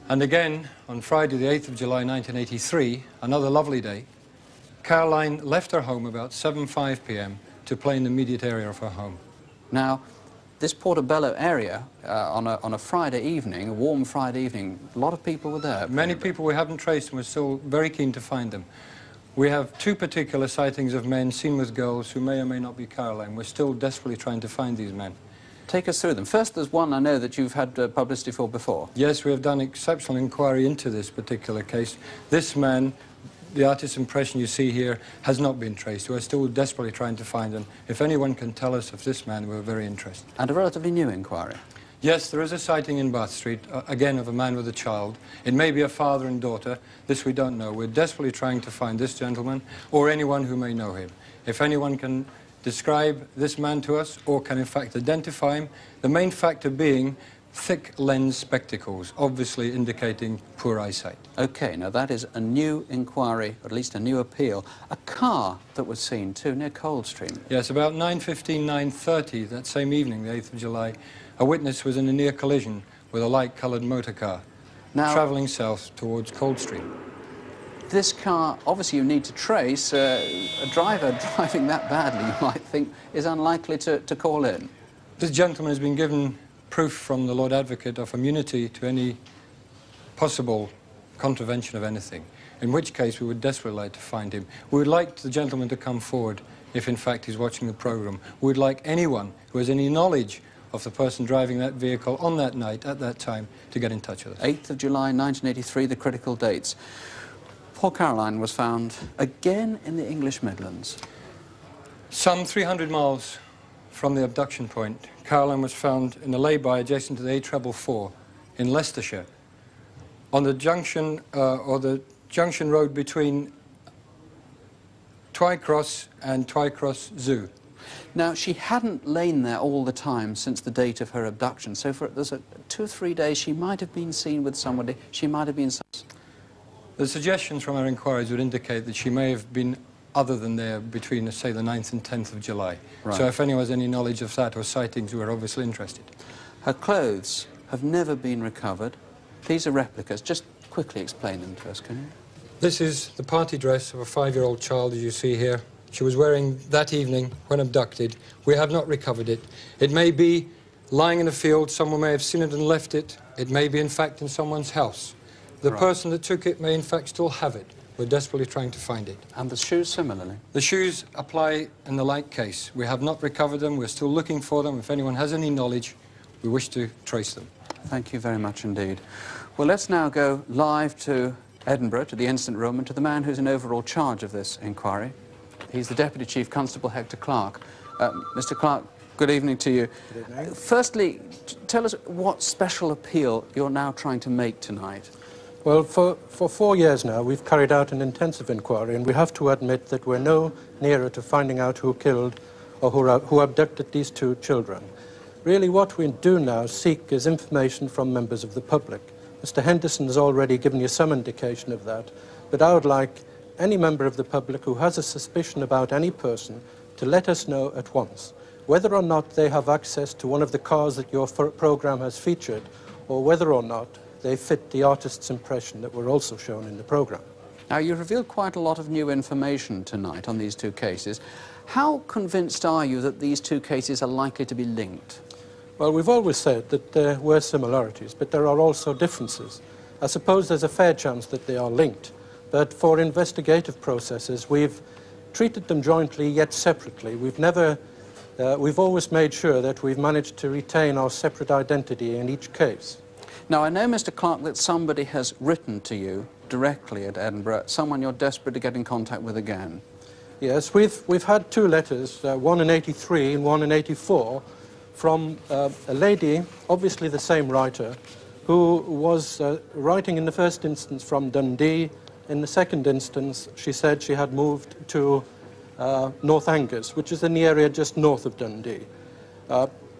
And again, on Friday, the 8th of July, 1983, another lovely day, Caroline left her home about 7.05 p.m. to play in the immediate area of her home. Now, this Portobello area, uh, on, a, on a Friday evening, a warm Friday evening, a lot of people were there. Many people we haven't traced and we're still very keen to find them. We have two particular sightings of men seen with girls who may or may not be Caroline. We're still desperately trying to find these men. Take us through them. First, there's one I know that you've had uh, publicity for before. Yes, we have done exceptional inquiry into this particular case. This man, the artist's impression you see here, has not been traced. We're still desperately trying to find him. If anyone can tell us of this man, we're very interested. And a relatively new inquiry. Yes, there is a sighting in Bath Street, uh, again of a man with a child. It may be a father and daughter. This we don't know. We're desperately trying to find this gentleman or anyone who may know him. If anyone can describe this man to us or can in fact identify him, the main factor being thick lens spectacles, obviously indicating poor eyesight. OK, now that is a new inquiry, or at least a new appeal. A car that was seen too near Coldstream. Yes, about 9.15, 9.30 that same evening, the 8th of July, a witness was in a near collision with a light-coloured motor car Now- travelling south towards Coldstream. This car, obviously you need to trace. Uh, a driver [laughs] driving that badly, you might think, is unlikely to, to call in. This gentleman has been given proof from the Lord Advocate of immunity to any possible contravention of anything, in which case we would desperately like to find him. We would like the gentleman to come forward if in fact he's watching the programme. We would like anyone who has any knowledge of the person driving that vehicle on that night, at that time, to get in touch with us. 8th of July 1983, the critical dates. Poor Caroline was found again in the English Midlands. Some 300 miles from the abduction point, Caroline was found in a lay-by adjacent to the A444 in Leicestershire, on the junction, uh, or the junction road between Twycross and Twycross Zoo. Now, she hadn't lain there all the time since the date of her abduction, so for there's a, two or three days she might have been seen with somebody, she might have been... The suggestions from our inquiries would indicate that she may have been other than there between, say, the 9th and 10th of July. Right. So if anyone has any knowledge of that or sightings, we're obviously interested. Her clothes have never been recovered. These are replicas. Just quickly explain them to us, can you? This is the party dress of a five-year-old child, as you see here. She was wearing that evening when abducted. We have not recovered it. It may be lying in a field. Someone may have seen it and left it. It may be, in fact, in someone's house. The Right. person that took it may, in fact, still have it. We're desperately trying to find it. And the shoes similarly? The shoes apply in the like case. We have not recovered them. We're still looking for them. If anyone has any knowledge, we wish to trace them. Thank you very much indeed. Well, let's now go live to Edinburgh, to the incident room, and to the man who's in overall charge of this inquiry. He's the Deputy Chief Constable Hector Clark. Uh, Mr. Clark, good evening to you. Uh, Firstly, t- tell us what special appeal you're now trying to make tonight. Well, for, for four years now, we've carried out an intensive inquiry, and we have to admit that we're no nearer to finding out who killed or who, who abducted these two children. Really, what we do now seek is information from members of the public. Mr. Henderson has already given you some indication of that, but I would like any member of the public who has a suspicion about any person to let us know at once whether or not they have access to one of the cars that your program has featured, or whether or not they fit the artist's impression that were also shown in the program. Now, you've revealed quite a lot of new information tonight on these two cases. How convinced are you that these two cases are likely to be linked? Well, we've always said that there were similarities, but there are also differences. I suppose there's a fair chance that they are linked, but for investigative processes, we've treated them jointly yet separately. We've never, uh, we've always made sure that we've managed to retain our separate identity in each case. Now, I know, Mr Clark, that somebody has written to you directly at Edinburgh, someone you're desperate to get in contact with again. Yes, we've, we've had two letters, uh, one in 83 and one in 84, from uh, a lady, obviously the same writer, who was uh, writing in the first instance from Dundee. In the second instance, she said she had moved to uh, North Angus, which is in the area just north of Dundee.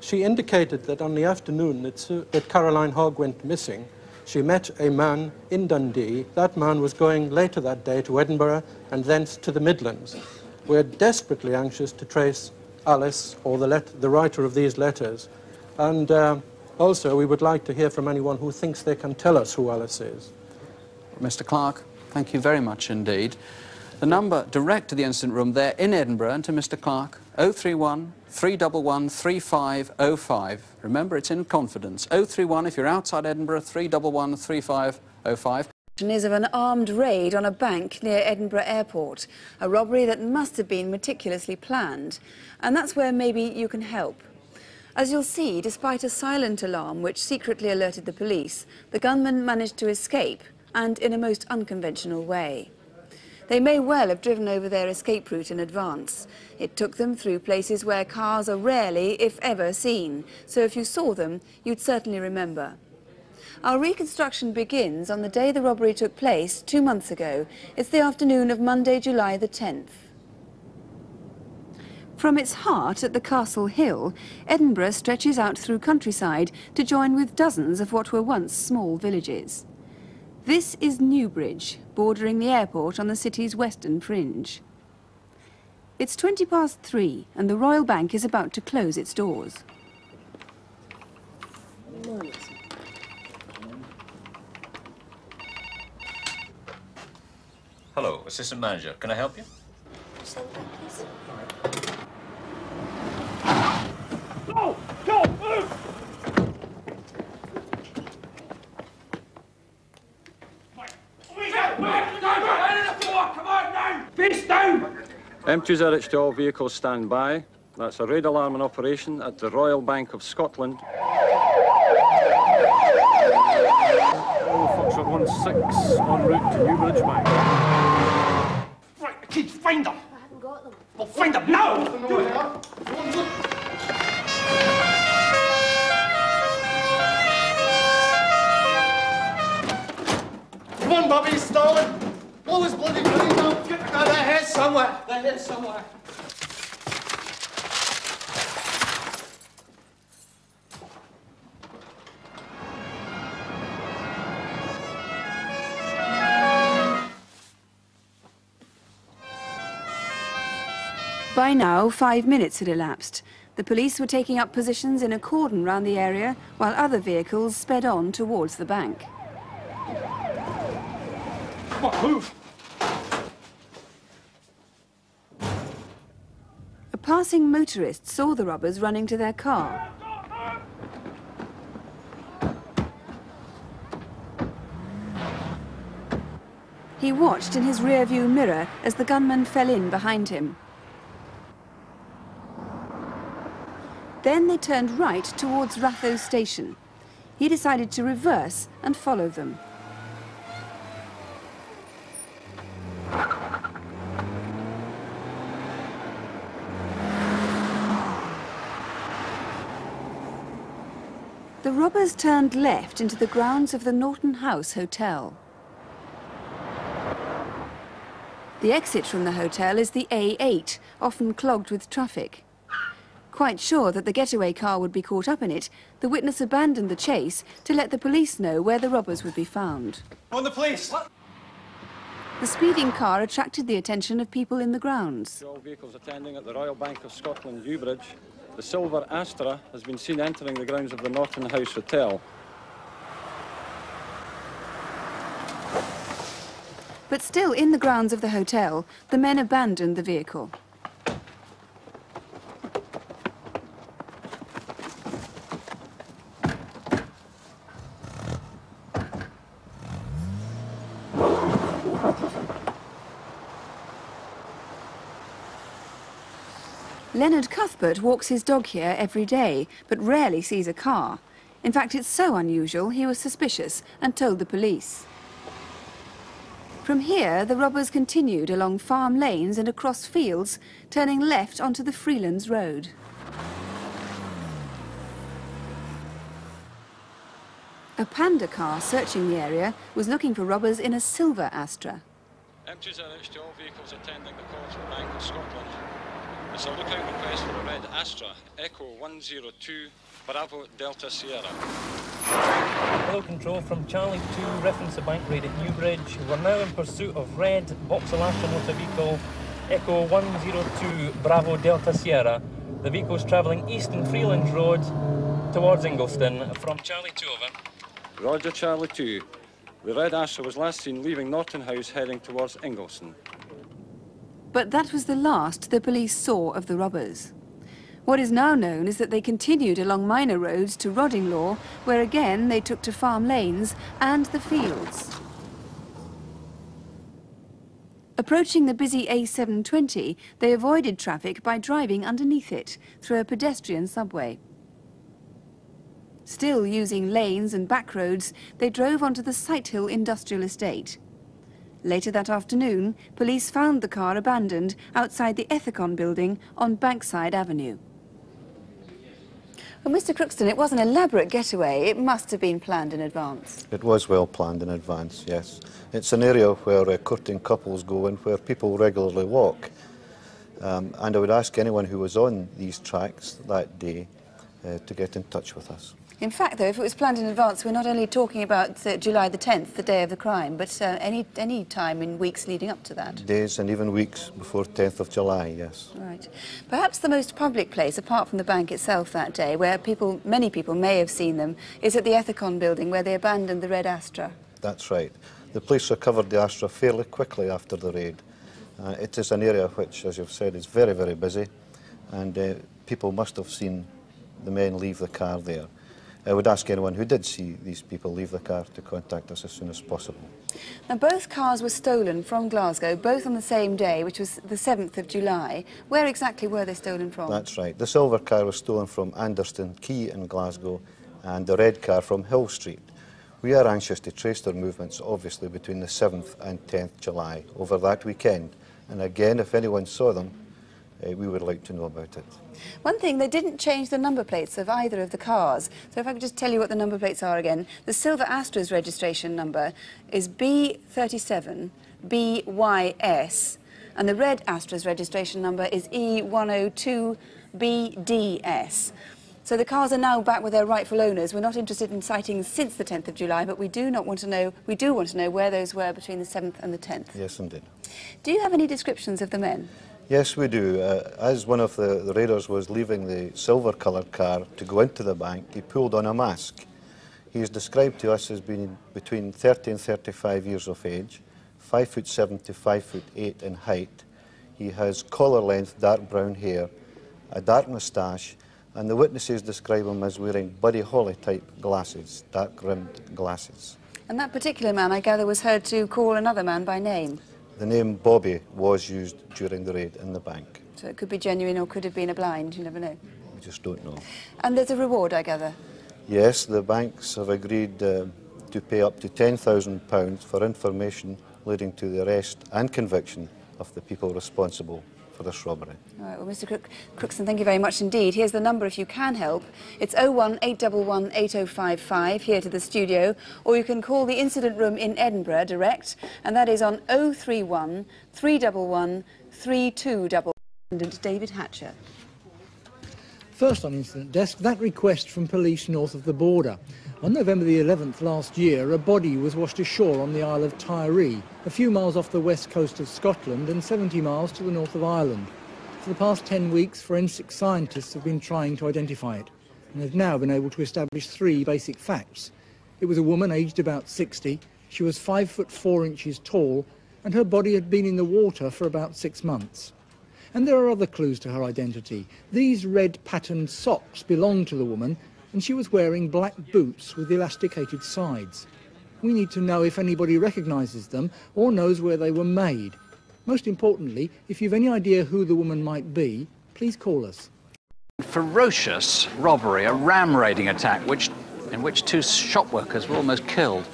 She indicated that on the afternoon that, that Caroline Hogg went missing, she met a man in Dundee. That man was going later that day to Edinburgh and thence to the Midlands. We're desperately anxious to trace Alice, or the, the writer of these letters. And uh, also, we would like to hear from anyone who thinks they can tell us who Alice is. Mr Clark, thank you very much indeed. The number direct to the incident room there in Edinburgh and to Mr Clark, 031 311 3505. Remember, it's in confidence. 031 if you're outside Edinburgh, 311 3505. is of an armed raid on a bank near Edinburgh Airport, a robbery that must have been meticulously planned. And that's where maybe you can help. As you'll see, despite a silent alarm which secretly alerted the police, the gunman managed to escape, and in a most unconventional way. They may well have driven over their escape route in advance. It took them through places where cars are rarely, if ever, seen, so if you saw them, you'd certainly remember. Our reconstruction begins on the day the robbery took place, two months ago. It's the afternoon of Monday, July the 10th. From its heart at the Castle Hill, Edinburgh stretches out through countryside to join with dozens of what were once small villages. This is Newbridge, bordering the airport on the city's western fringe. It's 20 past three and the Royal Bank is about to close its doors. Hello, assistant manager. Can I help you? Go! Go! Move! Come on now! Face down! Empties Erich to all vehicles stand by. That's a raid alarm in operation at the Royal Bank of Scotland. Foxtrot 16 en route to Newbridge Bank. Right, kids, find them! I haven't got them. Well, find them now! Do it. Come on, Bobby, Stalin. Blow his bloody brains out. Get no, their head's somewhere. Their head's somewhere. By now, five minutes had elapsed. The police were taking up positions in a cordon round the area, while other vehicles sped on towards the bank. Come on, move! A passing motorist saw the robbers running to their car. He watched in his rearview mirror as the gunman fell in behind him. Then they turned right towards Ratho station. He decided to reverse and follow them. The robbers turned left into the grounds of the Norton House Hotel. The exit from the hotel is the A8, often clogged with traffic. Quite sure that the getaway car would be caught up in it, the witness abandoned the chase to let the police know where the robbers would be found. On the police. The speeding car attracted the attention of people in the grounds. All vehicles attending at the Royal Bank of Scotland, Newbridge. The silver Astra has been seen entering the grounds of the Norton House Hotel. But still in the grounds of the hotel, the men abandoned the vehicle. Cuthbert walks his dog here every day, but rarely sees a car. In fact, it's so unusual he was suspicious and told the police. From here, the robbers continued along farm lanes and across fields, turning left onto the Freelands Road. A panda car searching the area was looking for robbers in a silver Astra. Empties are to all vehicles attending the from Bank of Scotland. It's a lookout request for a red Astra, Echo 102, Bravo Delta Sierra. Hello Control from Charlie 2, reference the bank raid at Newbridge. We're now in pursuit of red Vauxhall Astra motor vehicle, Echo 102, Bravo Delta Sierra. The vehicle is travelling east on Freelands Road towards Ingliston from Charlie 2 over. Roger Charlie 2. The red Astra was last seen leaving Norton House heading towards Ingliston. But that was the last the police saw of the robbers. What is now known is that they continued along minor roads to Roddinglaw, where again they took to farm lanes and the fields. Approaching the busy A720, they avoided traffic by driving underneath it, through a pedestrian subway. Still using lanes and back roads, they drove onto the Sighthill Industrial Estate. Later that afternoon, police found the car abandoned outside the Ethicon building on Bankside Avenue. Well, Mr Crookston, it was an elaborate getaway. It must have been planned in advance. It was well planned in advance, yes. It's an area where uh, courting couples go and where people regularly walk. Um, and I would ask anyone who was on these tracks that day uh, to get in touch with us. In fact, though, if it was planned in advance, we're not only talking about uh, July the 10th, the day of the crime, but uh, any, any time in weeks leading up to that. Days and even weeks before 10th of July, yes. Right. Perhaps the most public place, apart from the bank itself that day, where people, many people may have seen them, is at the Ethicon building, where they abandoned the red Astra. That's right. The police recovered the Astra fairly quickly after the raid. Uh, it is an area which, as you've said, is very, very busy, and uh, people must have seen the men leave the car there. I would ask anyone who did see these people leave the car to contact us as soon as possible. Now, both cars were stolen from Glasgow, both on the same day, which was the 7th of July. Where exactly were they stolen from? That's right. The silver car was stolen from Anderston Quay in Glasgow and the red car from Hill Street. We are anxious to trace their movements, obviously, between the 7th and 10th July over that weekend. And again, if anyone saw them, uh, we would like to know about it. One thing, they didn't change the number plates of either of the cars. So if I could just tell you what the number plates are again. The Silver Astra's registration number is B37 BYS, and the Red Astra's registration number is E102 BDS. So the cars are now back with their rightful owners. We're not interested in sightings since the 10th of July, but we do not want to know, we do want to know where those were between the 7th and the 10th. Yes, indeed. Do you have any descriptions of the men? Yes, we do. Uh, as one of the, the raiders was leaving the silver-coloured car to go into the bank, he pulled on a mask. He is described to us as being between 30 and 35 years of age, 5 foot 7 to 5 foot 8 in height. He has collar-length dark brown hair, a dark moustache, and the witnesses describe him as wearing Buddy Holly-type glasses, dark-rimmed glasses. And that particular man, I gather, was heard to call another man by name. The name Bobby was used during the raid in the bank. So it could be genuine or could have been a blind, you never know. We just don't know. And there's a reward, I gather? Yes, the banks have agreed uh, to pay up to £10,000 for information leading to the arrest and conviction of the people responsible for this robbery. All right, well, Mr. Crook Crookston, thank you very much indeed. Here's the number if you can help. It's 01 811 8055 here to the studio, or you can call the incident room in Edinburgh direct, and that is on 031 311 3211. David Hatcher. First on incident desk, that request from police north of the border. On November the 11th last year, a body was washed ashore on the Isle of Tiree, a few miles off the west coast of Scotland and 70 miles to the north of Ireland. For the past 10 weeks, forensic scientists have been trying to identify it, and have now been able to establish three basic facts. It was a woman aged about 60, she was 5 foot 4 inches tall, and her body had been in the water for about six months. And there are other clues to her identity. These red patterned socks belonged to the woman, and she was wearing black boots with elasticated sides. We need to know if anybody recognises them or knows where they were made. Most importantly, if you've any idea who the woman might be, please call us. Ferocious robbery, a ram raiding attack, which in which two shop workers were almost killed.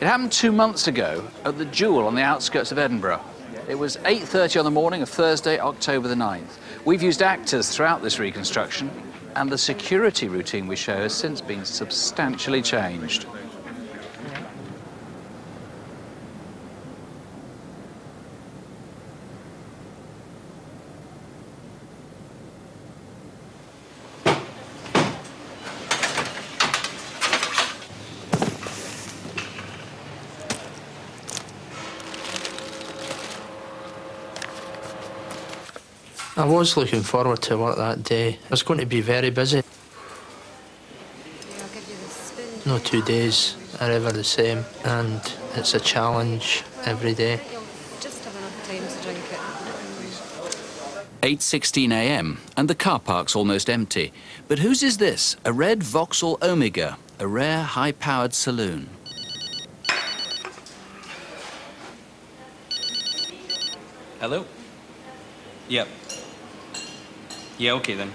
It happened two months ago at the Jewel on the outskirts of Edinburgh. It was 8.30 on the morning of Thursday, October the 9th. We've used actors throughout this reconstruction, and the security routine we show has since been substantially changed. Was looking forward to work that day. It was going to be very busy. No two days are ever the same, and it's a challenge every day. 8.16 a.m. and the car park's almost empty. But whose is this? A red Vauxhall Omega, a rare high-powered saloon. Hello? Yep. Yeah, okay then.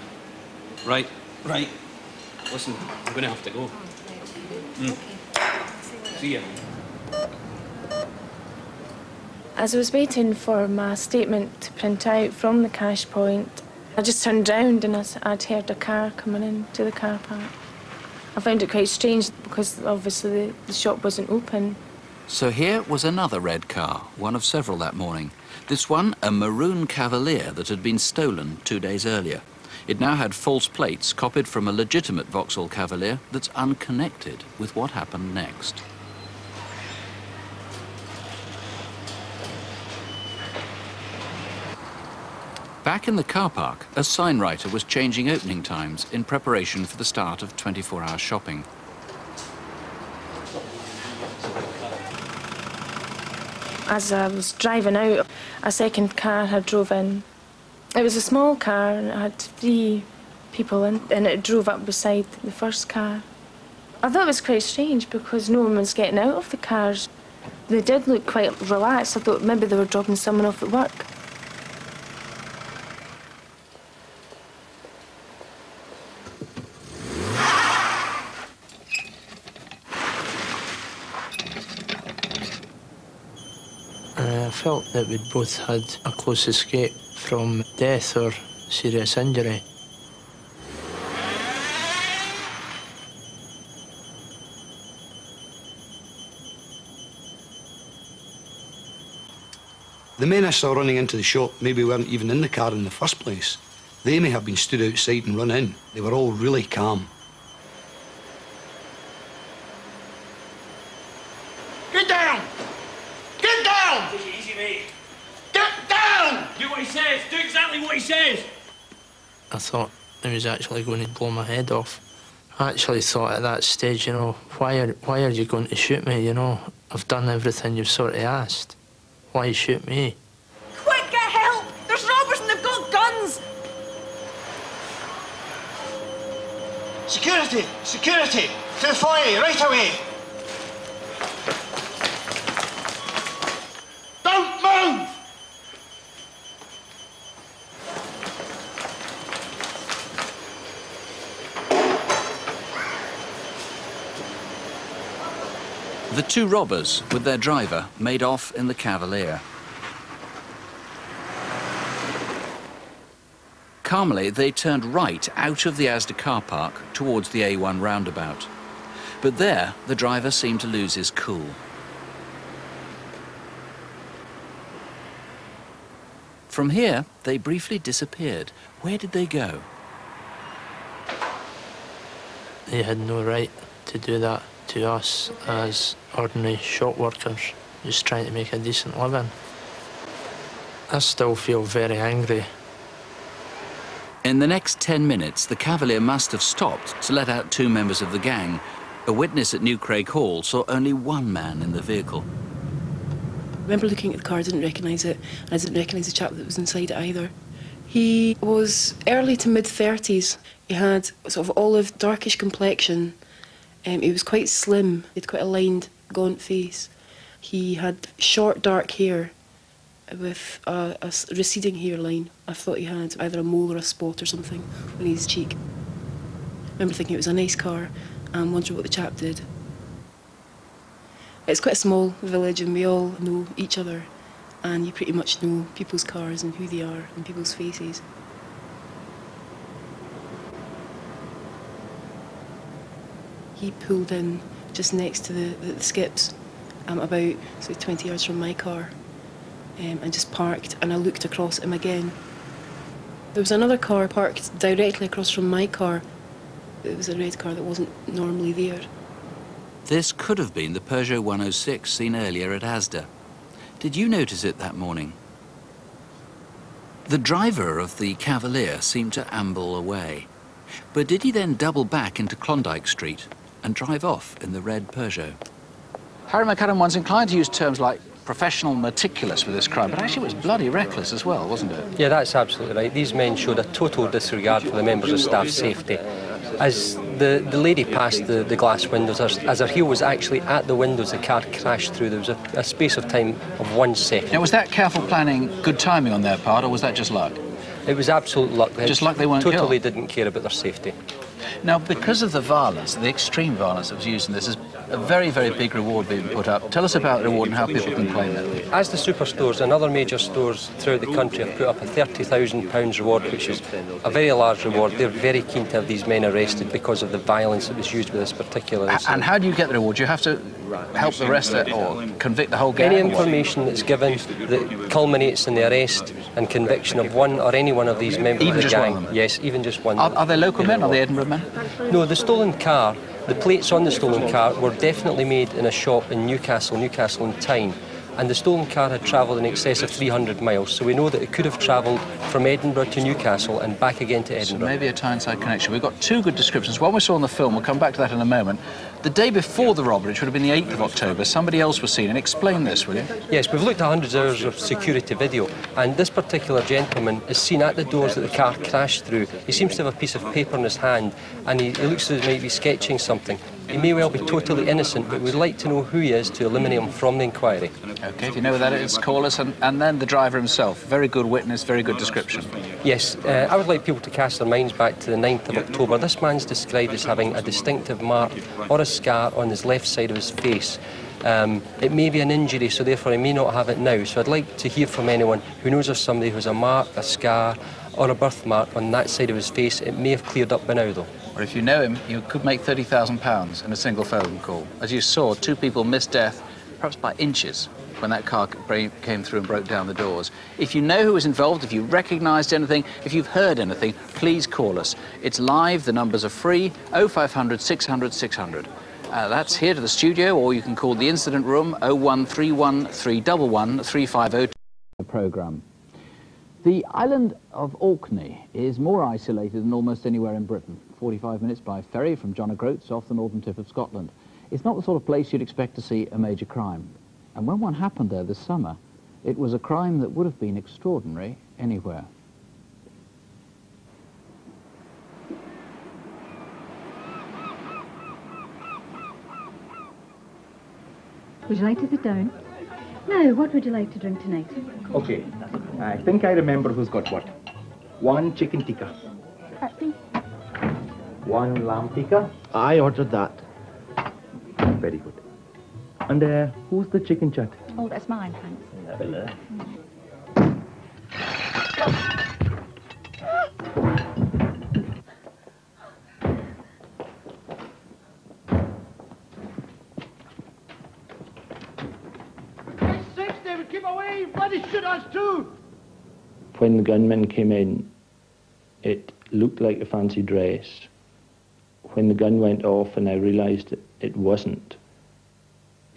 Right, right. Listen, I'm gonna have to go. Mm. See ya. As I was waiting for my statement to print out from the cash point, I just turned round and I'd heard a car coming into the car park. I found it quite strange because obviously the, the shop wasn't open. So here was another red car, one of several that morning. This one, a maroon Cavalier that had been stolen two days earlier. It now had false plates copied from a legitimate Vauxhall Cavalier that's unconnected with what happened next. Back in the car park, a signwriter was changing opening times in preparation for the start of 24-hour shopping. As I was driving out, a second car had drove in. It was a small car and it had three people in, and it drove up beside the first car. I thought it was quite strange because no one was getting out of the cars. They did look quite relaxed. I thought maybe they were dropping someone off at work. Uh, I felt that we'd both had a close escape from death or serious injury. The men I saw running into the shop maybe weren't even in the car in the first place. They may have been stood outside and run in. They were all really calm. Get down! Get down! Take it easy, mate. Get down! Do what he says. Do exactly what he says. I thought he was actually going to blow my head off. I actually thought at that stage, you know, why are, why are you going to shoot me, you know? I've done everything you've sort of asked. Why shoot me? Quick, get help! There's robbers and they've got guns! Security! Security! To the foyer, right away! Don't move! The two robbers, with their driver, made off in the Cavalier. Calmly, they turned right out of the Asda car park towards the A1 roundabout. But there, the driver seemed to lose his cool. From here, they briefly disappeared. Where did they go? They had no right to do that to us as ordinary shop workers, just trying to make a decent living. I still feel very angry. In the next 10 minutes, the Cavalier must have stopped to let out two members of the gang. A witness at Newcraighall saw only one man in the vehicle. I remember looking at the car, I didn't recognise it, and I didn't recognise the chap that was inside it either. He was early to mid 30s. He had sort of olive, darkish complexion. Um, he was quite slim. He had quite a lined, gaunt face. He had short, dark hair with a receding hairline. I thought he had either a mole or a spot or something on his cheek. I remember thinking it was a nice car, and wondering what the chap did. It's quite a small village and we all know each other and you pretty much know people's cars and who they are and people's faces. He pulled in just next to the, the, the skips, um, about so 20 yards from my car, um, and just parked. And I looked across at him again. There was another car parked directly across from my car. It was a red car that wasn't normally there. This could have been the Peugeot 106 seen earlier at Asda. Did you notice it that morning? The driver of the Cavalier seemed to amble away. But did he then double back into Klondyke Street and drive off in the red Peugeot? Harry McAdam once inclined to use terms like professional meticulous with this crime, but actually it was bloody reckless as well, wasn't it? Yeah, that's absolutely right. These men showed a total disregard for the members of staff's safety. As the, the lady passed the, the glass windows, as, as her heel was actually at the windows, the car crashed through. There was a, a space of time of one second. Now, was that careful planning good timing on their part, or was that just luck? It was absolute luck. They Just luck they weren't totally killed. didn't care about their safety. Now, because of the violence, the extreme violence that was used in this, is a very, very big reward being put up. Tell us about the reward and how people can claim it. As the superstores and other major stores throughout the country have put up a £30,000 reward, which is a very large reward, they're very keen to have these men arrested because of the violence that was used with this particular incident. And how do you get the reward? Do you have to help the rest of it or convict the whole gang? Any information that's given that culminates in the arrest and conviction of one or any one of these members Even of the just one gang. Yes, even just one. Are, are they local men? Are they Edinburgh men? No, the stolen car, the plates on the stolen car were definitely made in a shop in Newcastle, Newcastle and Tyne. And the stolen car had travelled in excess of 300 miles, so we know that it could have travelled from Edinburgh to Newcastle and back again to Edinburgh. So maybe a Tyneside connection. We've got two good descriptions. One we saw in the film, we'll come back to that in a moment. The day before the robbery, which would have been the 8th of October, somebody else was seen. And explain this, will you? Yes, we've looked at hundreds of hours of security video, and this particular gentleman is seen at the doors that the car crashed through. He seems to have a piece of paper in his hand, and he, he looks as though he might be sketching something. He may well be totally innocent, but we'd like to know who he is to eliminate him from the inquiry. Okay, if you know who that is, call us. And, and then the driver himself. Very good witness, very good description. Yes, uh, I would like people to cast their minds back to the 9th of October. This man's described as having a distinctive mark or a scar on his left side of his face. Um, it may be an injury, so therefore he may not have it now. So I'd like to hear from anyone who knows of somebody who has a mark, a scar, or a birthmark on that side of his face. It may have cleared up by now, though. Or if you know him, you could make £30,000 in a single phone call. As you saw, two people missed death, perhaps by inches, when that car came through and broke down the doors. If you know who was involved, if you recognised anything, if you've heard anything, please call us. It's live, the numbers are free, 0500 600 600. Uh, that's here to the studio, or you can call the incident room 0131 311 350. The programme. The island of Orkney is more isolated than almost anywhere in Britain. 45 minutes by ferry from John O'Groats off the northern tip of Scotland. It's not the sort of place you'd expect to see a major crime. And when one happened there this summer, it was a crime that would have been extraordinary anywhere. Would you like to sit down? No, what would you like to drink tonight? Okay, I think I remember who's got what. One chicken tikka. One lamb tikka. I ordered that. Very good. And uh, who's the chicken chat? Oh, that's mine, thanks. Sakes, David, keep away! You bloody shit us too! When the gunmen came in, it looked like a fancy dress. When the gun went off and I realised it, it wasn't,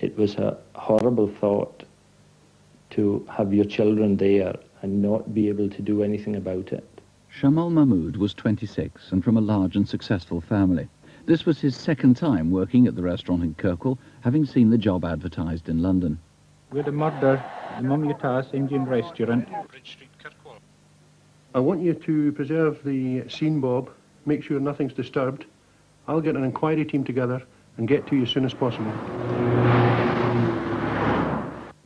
it was a horrible thought to have your children there and not be able to do anything about it. Shamal Mahmood was 26 and from a large and successful family. This was his second time working at the restaurant in Kirkwall, having seen the job advertised in London. We had a murder in Mumtaz Indian restaurant. Bridge Street, Kirkwall. I want you to preserve the scene, Bob. Make sure nothing's disturbed. I'll get an inquiry team together and get to you as soon as possible.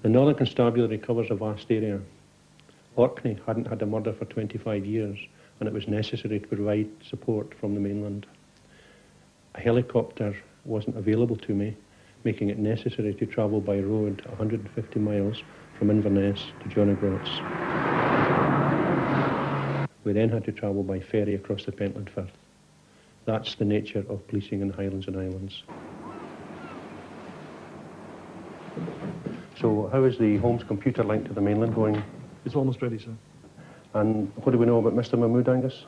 The Northern Constabulary covers a vast area. Orkney hadn't had a murder for 25 years, and it was necessary to provide support from the mainland. a helicopter wasn't available to me, making it necessary to travel by road 150 miles from Inverness to John O'Groats. We then had to travel by ferry across the Pentland Firth. That's the nature of policing in the Highlands and Islands. So how is the Holmes computer link to the mainland going? It's almost ready, sir. And what do we know about Mr Mahmood Angus?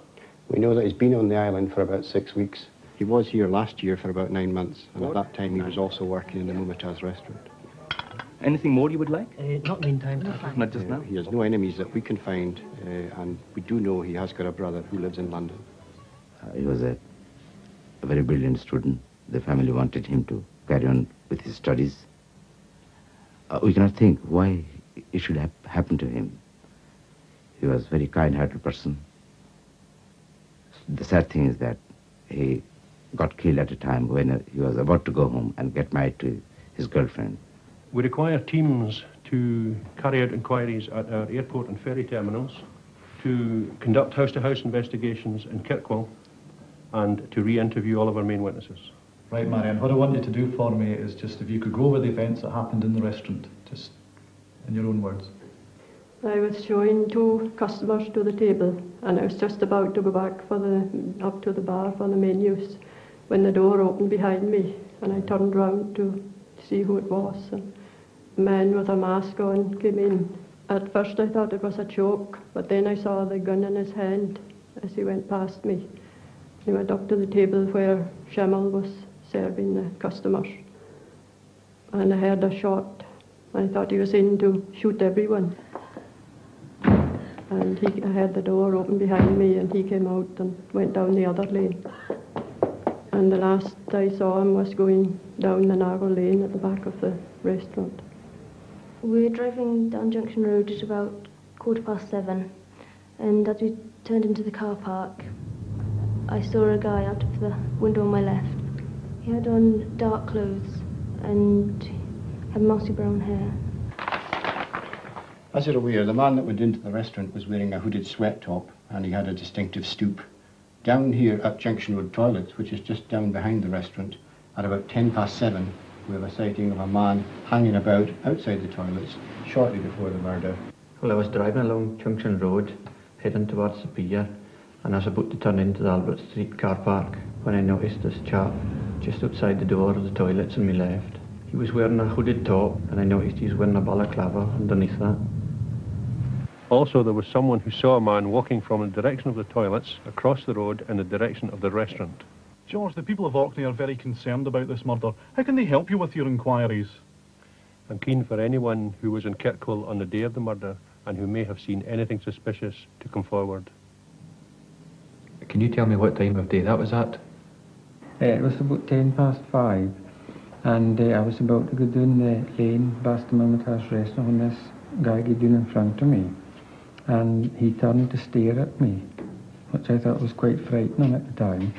We know that he's been on the island for about six weeks. He was here last year for about nine months, and at that time he was also working in the Mumtaz restaurant. Anything more you would like? Uh, not meantime. Not just Uh, now. He has no enemies that we can find, uh, and we do know he has got a brother who lives in London. Uh, he was a, a very brilliant student. The family wanted him to carry on with his studies. Uh, we cannot think why it should have happened to him. He was a very kind-hearted person. The sad thing is that he got killed at a time when uh, he was about to go home and get married to his girlfriend. We require teams to carry out inquiries at our airport and ferry terminals, to conduct house-to-house investigations in Kirkwall, and to re-interview all of our main witnesses. Right, Marianne, what I want you to do for me is just if you could go over the events that happened in the restaurant, just in your own words. I was showing two customers to the table and I was just about to go back for the up to the bar for the menus when the door opened behind me and I turned round to see who it was and a man with a mask on came in. At first I thought it was a joke but then I saw the gun in his hand as he went past me. He went up to the table where Schimmel was serving the customers and I heard a shot. I thought he was in to shoot everyone and he I had the door open behind me and he came out and went down the other lane. And the last I saw him was going down the narrow lane at the back of the restaurant. We were driving down Junction Road at about quarter past seven, and as we turned into the car park, I saw a guy out of the window on my left. He had on dark clothes and had mossy brown hair. As you're aware, the man that went into the restaurant was wearing a hooded sweat top and he had a distinctive stoop. Down here at Junction Road Toilets, which is just down behind the restaurant, at about 10 past 7, we have a sighting of a man hanging about outside the toilets shortly before the murder. Well, I was driving along Junction Road, heading towards the pier, and I was about to turn into the Albert Street car park when I noticed this chap just outside the door of the toilets on my left. He was wearing a hooded top, and I noticed he was wearing a balaclava underneath that. Also, there was someone who saw a man walking from the direction of the toilets across the road in the direction of the restaurant. George, the people of Orkney are very concerned about this murder. How can they help you with your inquiries? I'm keen for anyone who was in Kirkwall on the day of the murder and who may have seen anything suspicious to come forward. Can you tell me what time of day that was at? Uh, it was about ten past five, and uh, I was about to go down the lane past the Mumtaz restaurant when this guy got down in front of me, and he turned to stare at me, which I thought was quite frightening at the time.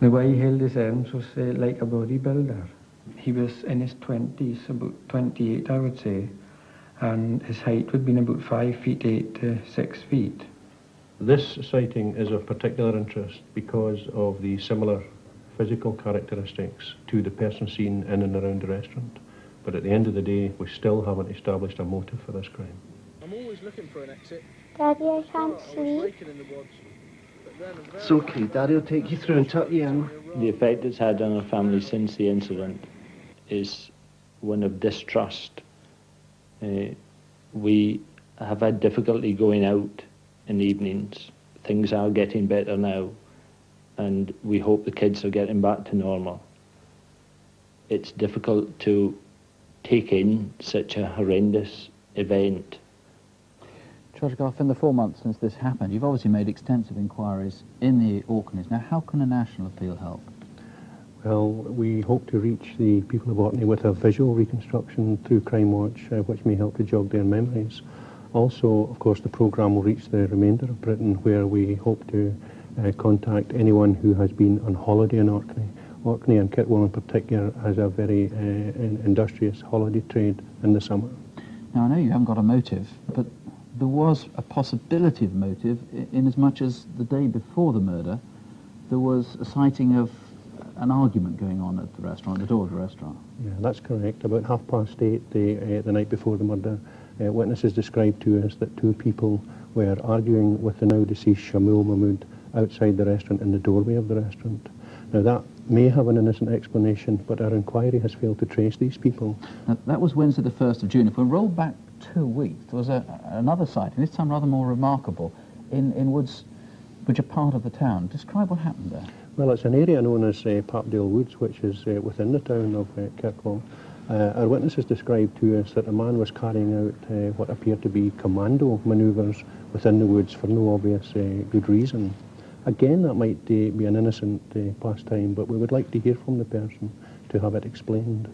The way he held his arms was uh, like a bodybuilder. He was in his twenties, about twenty-eight, I would say, and his height would have been about five feet eight to six feet. This sighting is of particular interest because of the similar physical characteristics to the person seen in and around the restaurant. But at the end of the day, we still haven't established a motive for this crime. I'm always looking for an exit. Daddy, I can't sleep. It's okay, Daddy will take you through and tuck you in. The effect it's had on our family since the incident is one of distrust. Uh, we have had difficulty going out in the evenings. Things are getting better now, and we hope the kids are getting back to normal. It's difficult to take in such a horrendous event. George Goff, in the four months since this happened, you've obviously made extensive inquiries in the Orkneys. Now, how can a national appeal help? Well, we hope to reach the people of Orkney with a visual reconstruction through Crimewatch, uh, which may help to jog their memories. Also, of course, the programme will reach the remainder of Britain, where we hope to uh, contact anyone who has been on holiday in Orkney. Orkney and Kirkwall in particular has a very uh, industrious holiday trade in the summer. Now, I know you haven't got a motive, but there was a possibility of motive in as much as the day before the murder, there was a sighting of an argument going on at the restaurant, the door of the restaurant. Yeah, that's correct. About half past eight the, uh, the night before the murder, uh, witnesses described to us that two people were arguing with the now deceased Shamil Mahmood outside the restaurant in the doorway of the restaurant. Now that may have an innocent explanation, but our inquiry has failed to trace these people. Now, that was Wednesday the 1st of June. If we roll back two weeks, there was a, another sighting, this time rather more remarkable, in, in woods which are part of the town. Describe what happened there. Well, it's an area known as uh, Papdale Woods, which is uh, within the town of uh, Kirkwall. Uh, our witnesses described to us that a man was carrying out uh, what appeared to be commando manoeuvres within the woods for no obvious uh, good reason. Again, that might uh, be an innocent uh, pastime, but we would like to hear from the person to have it explained.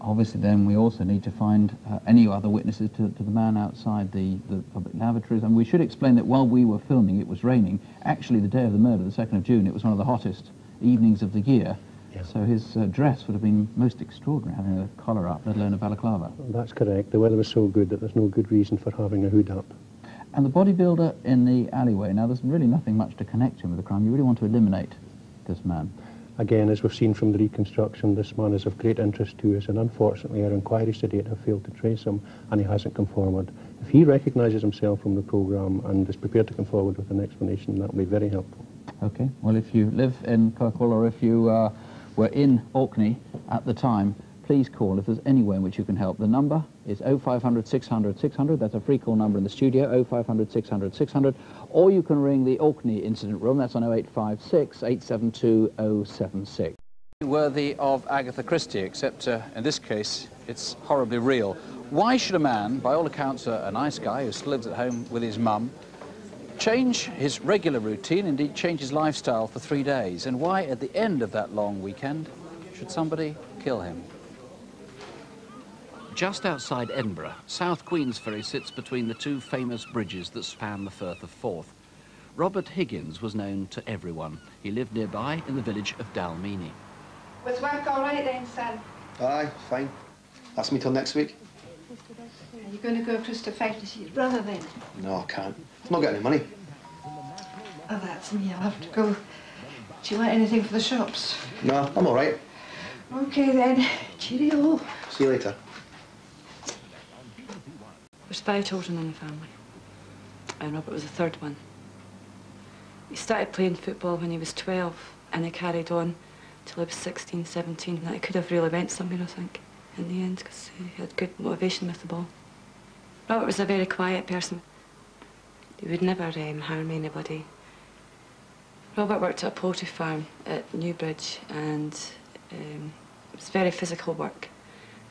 Obviously, then we also need to find uh, any other witnesses to, to the man outside the, the public lavatories. And we should explain that while we were filming, it was raining. Actually, the day of the murder, the 2nd of June, it was one of the hottest evenings of the year. So his uh, dress would have been most extraordinary, having a collar up, let alone a balaclava. That's correct. The weather was so good that there's no good reason for having a hood up. And the bodybuilder in the alleyway, now there's really nothing much to connect him with the crime. You really want to eliminate this man. Again, as we've seen from the reconstruction, this man is of great interest to us, and unfortunately our inquiries to date have failed to trace him, and he hasn't come forward. If he recognises himself from the programme and is prepared to come forward with an explanation, that will be very helpful. Okay, well if you live in Kirkwall or if you uh, were in Orkney at the time, please call if there's any way in which you can help. The number is 0500 600 600. That's a free call number in the studio, 0500 600 600. Or you can ring the Orkney Incident Room. That's on 0856 872 076. Worthy of Agatha Christie, except uh, in this case, it's horribly real. Why should a man, by all accounts a, a nice guy who still lives at home with his mum, change his regular routine, indeed change his lifestyle for three days? And why, at the end of that long weekend, should somebody kill him? Just outside Edinburgh, South Queensferry sits between the two famous bridges that span the Firth of Forth. Robert Higgins was known to everyone. He lived nearby in the village of Dalmeny. Was work all right then, son? Aye, fine. That's me till next week. Are you going to go across to Fife to see your brother then? No, I can't. I've not got any money. Oh, that's me. I'll have to go. Do you want anything for the shops? No, I'm all right. Okay then. Cheerio. See you later. There's five children in the family, and Robert was the third one. He started playing football when he was 12, and he carried on till he was 16, 17. That he could have really went somewhere, I think, in the end, because he had good motivation with the ball. Robert was a very quiet person. He would never um, harm anybody. Robert worked at a poultry farm at Newbridge, and um, it was very physical work.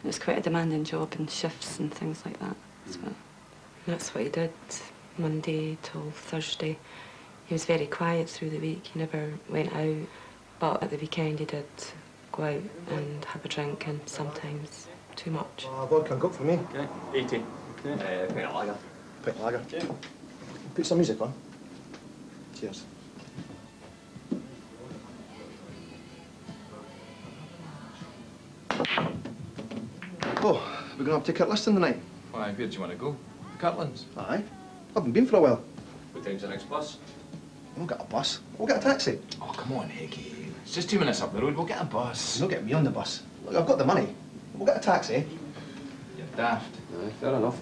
It was quite a demanding job and shifts and things like that. So that's what he did Monday till Thursday. He was very quiet through the week. He never went out. But at the weekend he did go out and have a drink and sometimes too much. Uh, vodka and coke for me. Okay, 80. Okay. Uh, pint of lager. Pint of lager. Put some music on. Cheers. Oh, we're going to have to Kirkliston tonight. Why, where do you want to go? Cutlands. Aye. I haven't been for a while. What time's the next bus? We'll get a bus. We'll get a taxi. Oh, come on, Higgy. It's just two minutes up the road. We'll get a bus. You'll get me on the bus. Look, I've got the money. We'll get a taxi. You're daft. Aye, fair enough.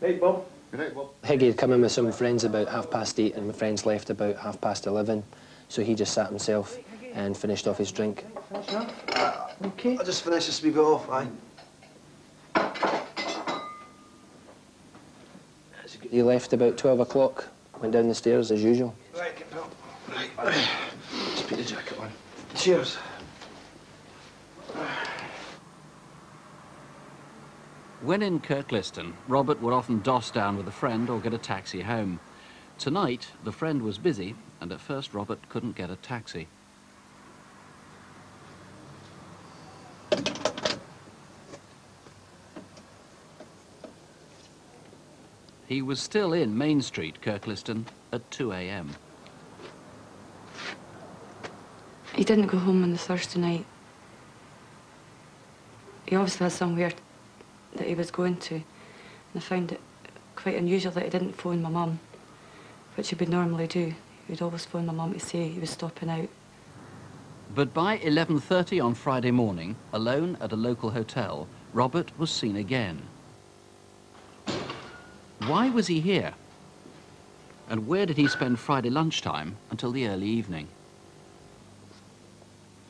Hey, Bob. Good night, Bob. Higgy had come in with some friends about half past eight and my friends left about half past eleven. So he just sat himself and finished off his drink. Uh, okay. I'll just finish this wee bit off, aye. He left about 12 o'clock, went down the stairs as usual. Right, get Bill. Right. Just put the jacket on. Cheers. When in Kirkliston, Robert would often doss down with a friend or get a taxi home. Tonight, the friend was busy, and at first Robert couldn't get a taxi. He was still in Main Street, Kirkliston, at 2 a.m. He didn't go home on the Thursday night. He obviously had somewhere that he was going to. And I found it quite unusual that he didn't phone my mum, which he would normally do. He'd always phone my mum to say he was stopping out. But by 11.30 on Friday morning, alone at a local hotel, Robert was seen again. Why was he here? And where did he spend Friday lunchtime until the early evening?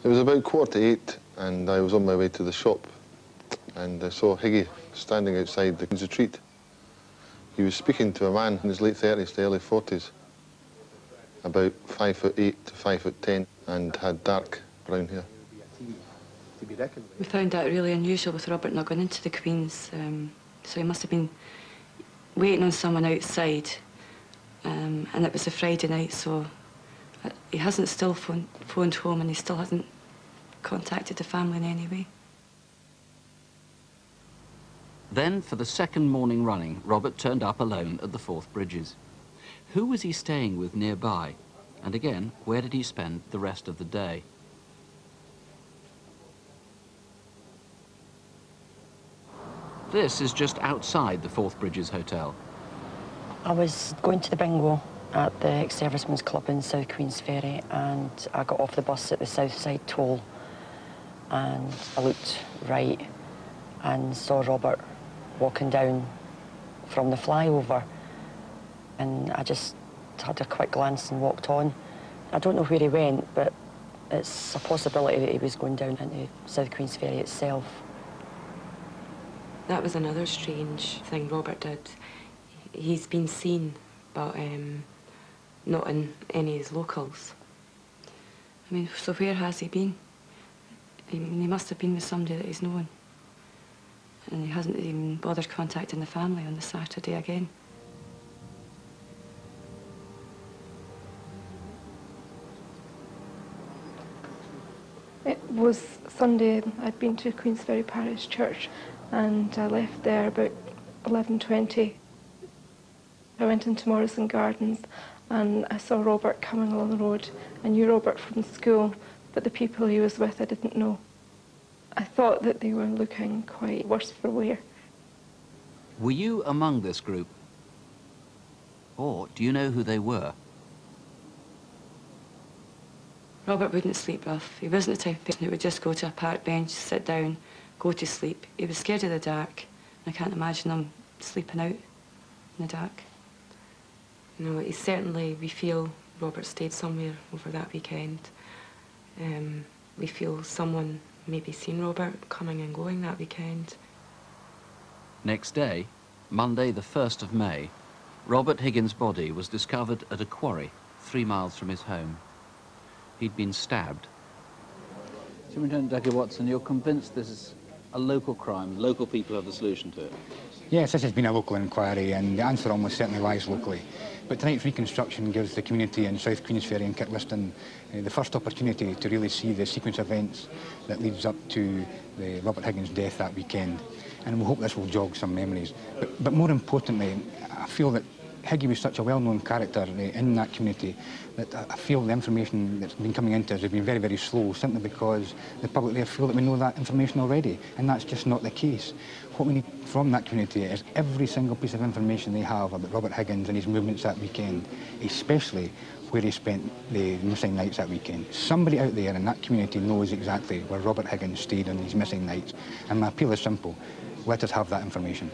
It was about quarter to eight, and I was on my way to the shop, and I saw Higgy standing outside the Queen's Retreat. He was speaking to a man in his late 30s to early 40s, about five foot eight to five foot ten, and had dark brown hair. We found that really unusual with Robert not going into the Queen's, um, so he must have been waiting on someone outside, um, and it was a Friday night, so uh, he hasn't still phoned, phoned home and he still hasn't contacted the family in any way. Then, for the second morning running, Robert turned up alone at the Forth Bridges. Who was he staying with nearby? And again, where did he spend the rest of the day? This is just outside the Forth Bridges Hotel. I was going to the bingo at the ex-servicemen's club in South Queensferry and I got off the bus at the Southside Toll and I looked right and saw Robert walking down from the flyover and I just had a quick glance and walked on. I don't know where he went, but it's a possibility that he was going down into South Queensferry itself. That was another strange thing Robert did. He's been seen, but um, not in any of his locals. I mean, so where has he been? I mean, he must have been with somebody that he's known. And he hasn't even bothered contacting the family on the Saturday again. It was Sunday. I'd been to Queensferry Parish Church and I left there about 11.20. I went into Morrison Gardens and I saw Robert coming along the road. I knew Robert from school, but the people he was with I didn't know. I thought that they were looking quite worse for wear. Were you among this group? Or do you know who they were? Robert wouldn't sleep rough. He wasn't the type of person who would just go to a park bench, sit down, go to sleep. He was scared of the dark. I can't imagine him sleeping out in the dark. You know, he certainly, we feel Robert stayed somewhere over that weekend. Um, we feel someone maybe seen Robert coming and going that weekend. Next day, Monday the 1st of May, Robert Higgins' body was discovered at a quarry three miles from his home. He'd been stabbed. Superintendent Dougie Watson, you're convinced this is a local crime, local people have the solution to it? Yes, this has been a local inquiry and the answer almost certainly lies locally. But tonight's reconstruction gives the community in South Queensferry and Kirkliston uh, the first opportunity to really see the sequence of events that leads up to the Robert Higgins death that weekend. And we hope this will jog some memories. But, but more importantly, I feel that Higgy was such a well-known character uh, in that community that I feel the information that's been coming into us has been very, very slow, simply because the public there feel that we know that information already, and that's just not the case. What we need from that community is every single piece of information they have about Robert Higgins and his movements that weekend, especially where he spent the missing nights that weekend. Somebody out there in that community knows exactly where Robert Higgins stayed on these missing nights, and my appeal is simple. Let us have that information.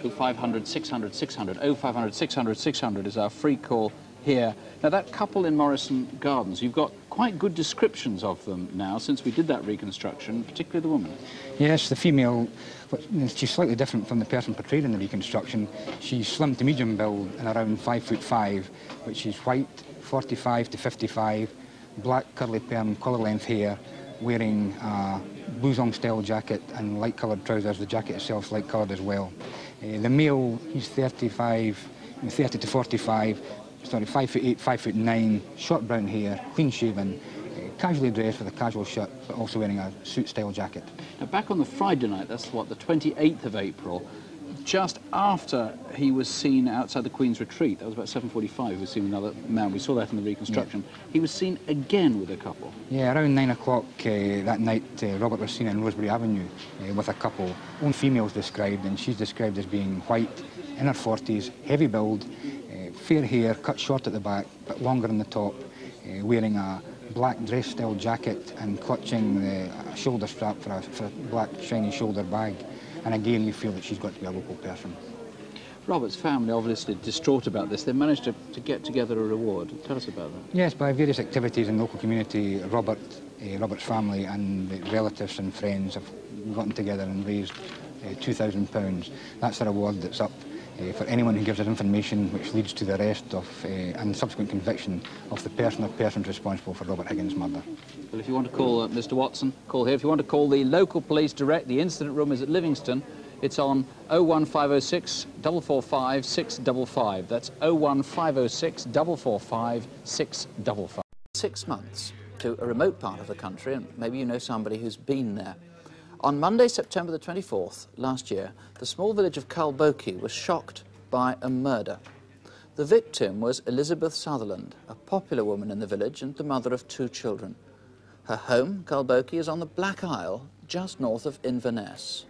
0500 600 600. 0500 600 600 is our free call here. Now, that couple in Morrison Gardens, you've got quite good descriptions of them now since we did that reconstruction, particularly the woman. Yes, the female, she's slightly different from the person portrayed in the reconstruction. She's slim to medium build and around five foot five, but she's white, 45 to 55, black curly perm, collar length hair, wearing a blouson style jacket and light coloured trousers. The jacket itself light coloured as well. Uh, the male, he's 35, 30 to 45, sorry, 5 foot 8, 5 foot 9, short brown hair, clean shaven, uh, casually dressed with a casual shirt, but also wearing a suit style jacket. Now, back on the Friday night, that's what, the 28th of April, just after he was seen outside the Queen's Retreat, that was about 7.45, he was seen another man, we saw that in the reconstruction, yeah. he was seen again with a couple. Yeah, around 9 o'clock uh, that night, uh, Robert was seen in Rosebery Avenue uh, with a couple. One female's described, and she's described as being white, in her 40s, heavy build, fair hair, cut short at the back, but longer on the top, uh, wearing a black dress-style jacket and clutching the shoulder strap for a, for a black shiny shoulder bag. And again, we feel that she's got to be a local person. Robert's family obviously distraught about this. They managed to, to get together a reward. Tell us about that. Yes, by various activities in the local community, Robert, uh, Robert's family and relatives and friends have gotten together and raised uh, £2,000. That's a reward that's up uh, for anyone who gives us information which leads to the arrest of uh, and subsequent conviction of the person or persons responsible for Robert Higgins' murder. Well, if you want to call uh, Mr Watson, call here. If you want to call the local police direct, the incident room is at Livingston. It's on 01506 445 655. That's 01506 445 655. Six months to a remote part of the country, and maybe you know somebody who's been there. On Monday, September the 24th, last year, the small village of Culbokie was shocked by a murder. The victim was Elizabeth Sutherland, a popular woman in the village and the mother of two children. Her home, Culbokie, is on the Black Isle, just north of Inverness.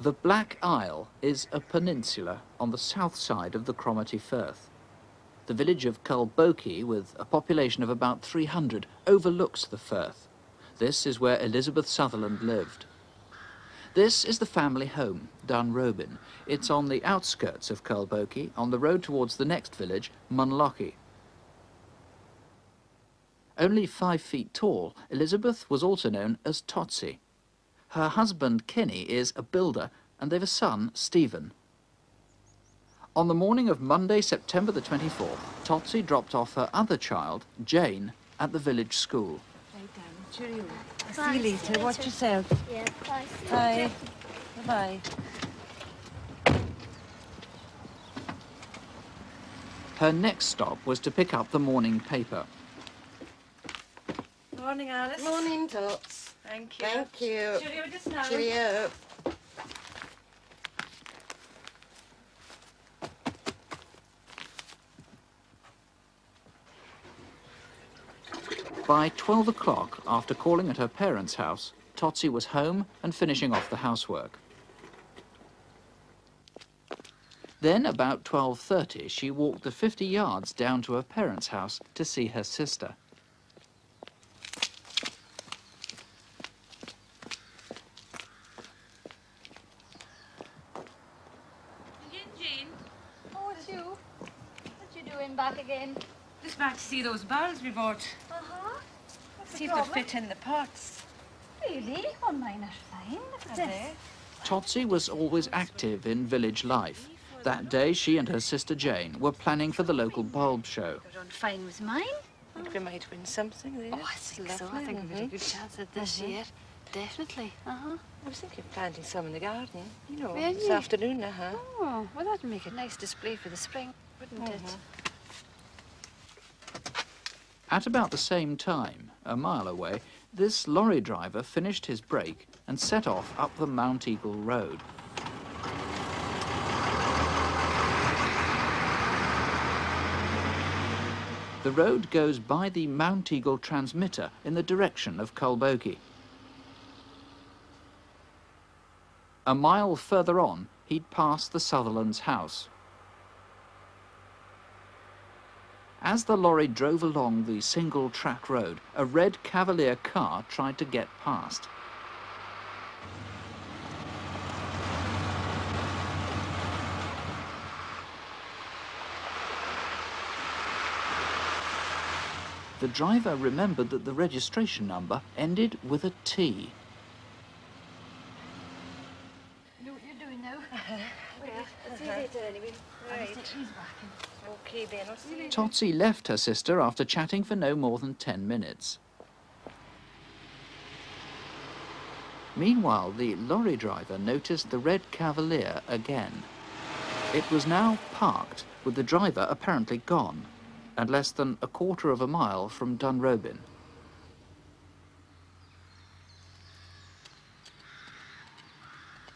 The Black Isle is a peninsula on the south side of the Cromarty Firth. The village of Culbokie, with a population of about 300, overlooks the Firth. This is where Elizabeth Sutherland lived. This is the family home, Dunrobin. It's on the outskirts of Culbokie, on the road towards the next village, Munlochy. Only five feet tall, Elizabeth was also known as Totsy. Her husband, Kenny, is a builder, and they've a son, Stephen. On the morning of Monday, September the 24th, Totsy dropped off her other child, Jane, at the village school. Cheerio. See you later. Watch yourself. Yeah, bye. Bye. Bye. Her next stop was to pick up the morning paper. Morning, Alice. Morning, Tots. Thank you. Thank you. Cheerio just now. Cheerio. By 12 o'clock, after calling at her parents' house, Totsy was home and finishing off the housework. Then, about 12.30, she walked the 50 yards down to her parents' house to see her sister. Jane. Oh, it's you. What you doing back again? Just back to see those barrels we bought. See the if they fit in the pots. Really? Well, mine are fine. Look Are this. Totsy was always active in village life. That day, she and her sister Jane were planning for the local bulb show. Run fine with mine. I think we might win something there. Oh, I think so. I think we've got a good chance at this Mhm. year. Definitely. Uh-huh. I was thinking of planting some in the garden, you know, Were this afternoon, uh-huh. Oh, well, that'd make a nice display for the spring, wouldn't it? At about the same time, a mile away, this lorry driver finished his break and set off up the Mount Eagle Road. The road goes by the Mount Eagle transmitter in the direction of Culbokie. A mile further on, he'd passed the Sutherland's house. As the lorry drove along the single track road, a red Cavalier car tried to get past. The driver remembered that the registration number ended with a T. You know what you're doing now? [laughs] I'll see you later anyway. Right. Totsy left her sister after chatting for no more than ten minutes. Meanwhile, the lorry driver noticed the red Cavalier again. It was now parked, with the driver apparently gone, and less than a quarter of a mile from Dunrobin.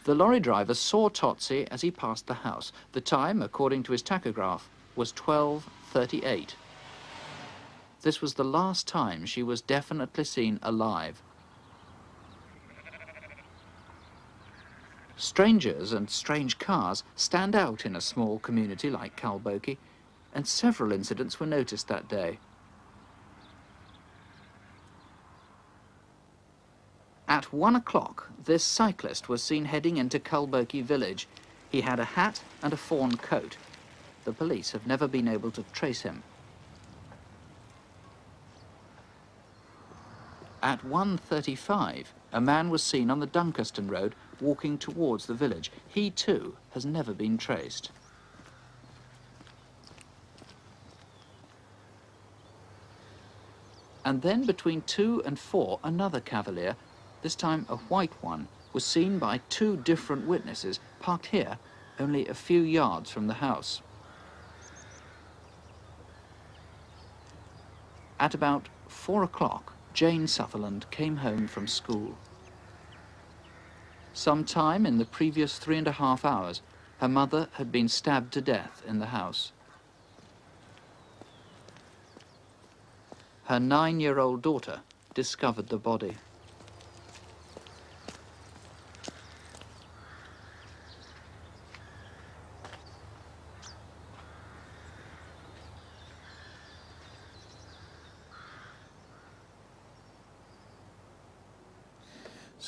The lorry driver saw Totsy as he passed the house. The time, according to his tachograph, was 12.38. This was the last time she was definitely seen alive. Strangers and strange cars stand out in a small community like Culbokie, and several incidents were noticed that day. At one o'clock, this cyclist was seen heading into Culbokie village. He had a hat and a fawn coat. The police have never been able to trace him. At 1.35, a man was seen on the Duncanston Road walking towards the village. He, too, has never been traced. And then between two and four, another cavalier, this time a white one, was seen by two different witnesses parked here, only a few yards from the house. At about four o'clock, Jane Sutherland came home from school. Sometime in the previous three and a half hours, her mother had been stabbed to death in the house. Her nine-year-old daughter discovered the body.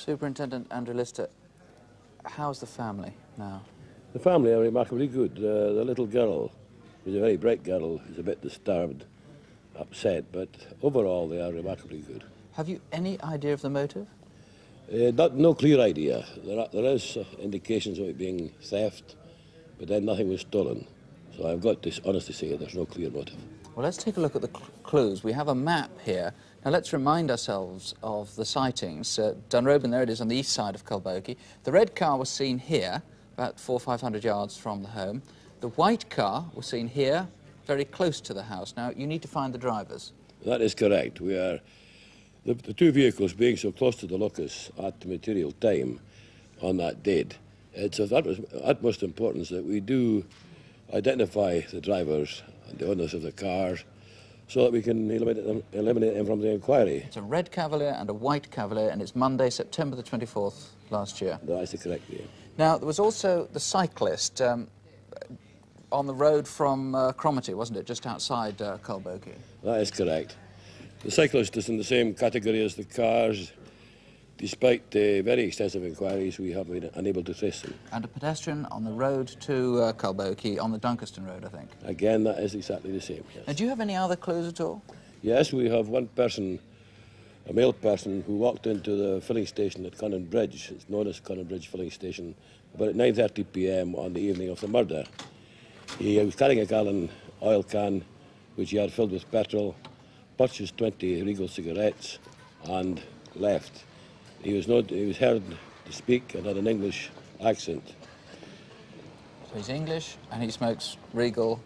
Superintendent Andrew Lister, how's the family now? The family are remarkably good. Uh, the little girl, who's a very bright girl, is a bit disturbed, upset, but overall they are remarkably good. Have you any idea of the motive? Uh, not, no clear idea. There, are, there is uh, indications of it being theft, but then nothing was stolen. So I've got to honestly say there's no clear motive. Well, let's take a look at the cl clues. We have a map here. Now, let's remind ourselves of the sightings. Uh, Dunrobin, there it is on the east side of Culbokie. The red car was seen here, about four or five hundred yards from the home. The white car was seen here, very close to the house. Now, you need to find the drivers. That is correct. We are the, the two vehicles being so close to the locus at the material time on that date. It's of utmost, utmost importance that we do identify the drivers and the owners of the cars so that we can eliminate them, eliminate them from the inquiry. It's a red Cavalier and a white Cavalier, and it's Monday, September the 24th last year. That's the correct year. Now, there was also the cyclist um, on the road from uh, Cromarty, wasn't it, just outside uh? That is correct. The cyclist is in the same category as the cars. Despite uh, very extensive inquiries, we have been unable to trace them. And a pedestrian on the road to uh, Culbokie on the Duncanston Road, I think. Again, that is exactly the same, yes. Do you have any other clues at all? Yes, we have one person, a male person, who walked into the filling station at Conan Bridge. It's known as Conan Bridge Filling Station, about at 9.30 p.m. on the evening of the murder. He was carrying a gallon oil can, which he had filled with petrol, purchased 20 Regal cigarettes, and left. He was, not, he was heard to speak and had an English accent. So he's English and he smokes Regal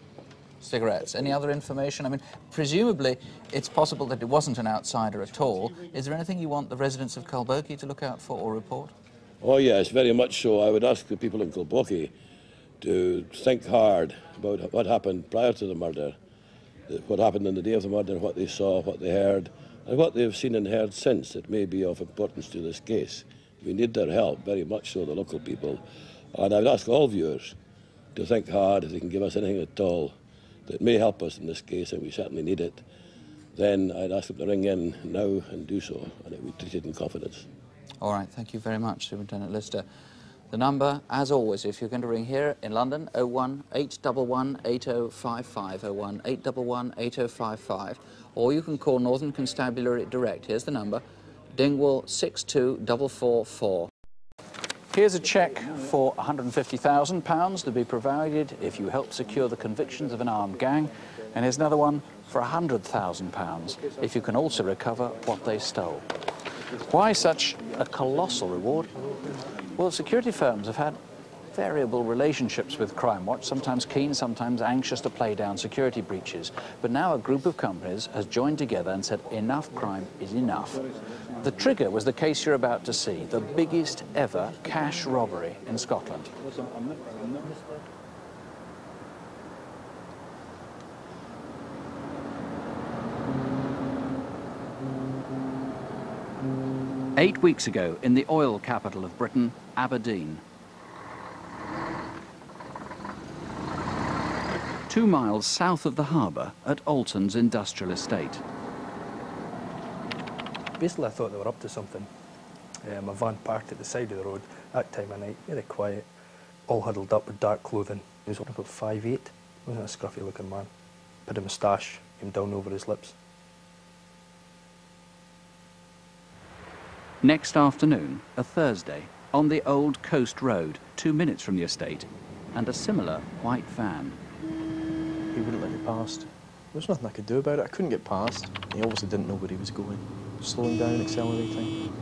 cigarettes. Any other information? I mean, presumably it's possible that it wasn't an outsider at all. Is there anything you want the residents of Culbokie to look out for or report? Oh yes, very much so. I would ask the people in Culbokie to think hard about what happened prior to the murder, what happened on the day of the murder, what they saw, what they heard, and what they've seen and heard since. that may be of importance to this case. We need their help, very much so, the local people. And I would ask all viewers to think hard if they can give us anything at all that may help us in this case, and we certainly need it. Then I'd ask them to ring in now and do so, and it would be treated in confidence. All right, thank you very much, Superintendent Lister. The number, as always, if you're going to ring here in London, 01 811 8055, 01 811 8055, or you can call Northern Constabulary direct. Here's the number, Dingwall 62444. Here's a cheque for £150,000 to be provided if you help secure the convictions of an armed gang. And here's another one for £100,000 if you can also recover what they stole. Why such a colossal reward? Well, security firms have had variable relationships with Crimewatch, sometimes keen, sometimes anxious to play down security breaches. But now a group of companies has joined together and said enough crime is enough. The trigger was the case you're about to see, the biggest ever cash robbery in Scotland. Eight weeks ago, in the oil capital of Britain, Aberdeen. Two miles south of the harbour at Altens industrial estate. Basically, I thought they were up to something. Um, a van parked at the side of the road that time of night, very quiet, all huddled up with dark clothing. He was about five eight. wasn't a scruffy looking man. Put a moustache, came down over his lips. Next afternoon, a Thursday, on the old coast road, two minutes from the estate, and a similar white van. He wouldn't let me past. There was nothing I could do about it. I couldn't get past. He obviously didn't know where he was going. Slowing down, accelerating.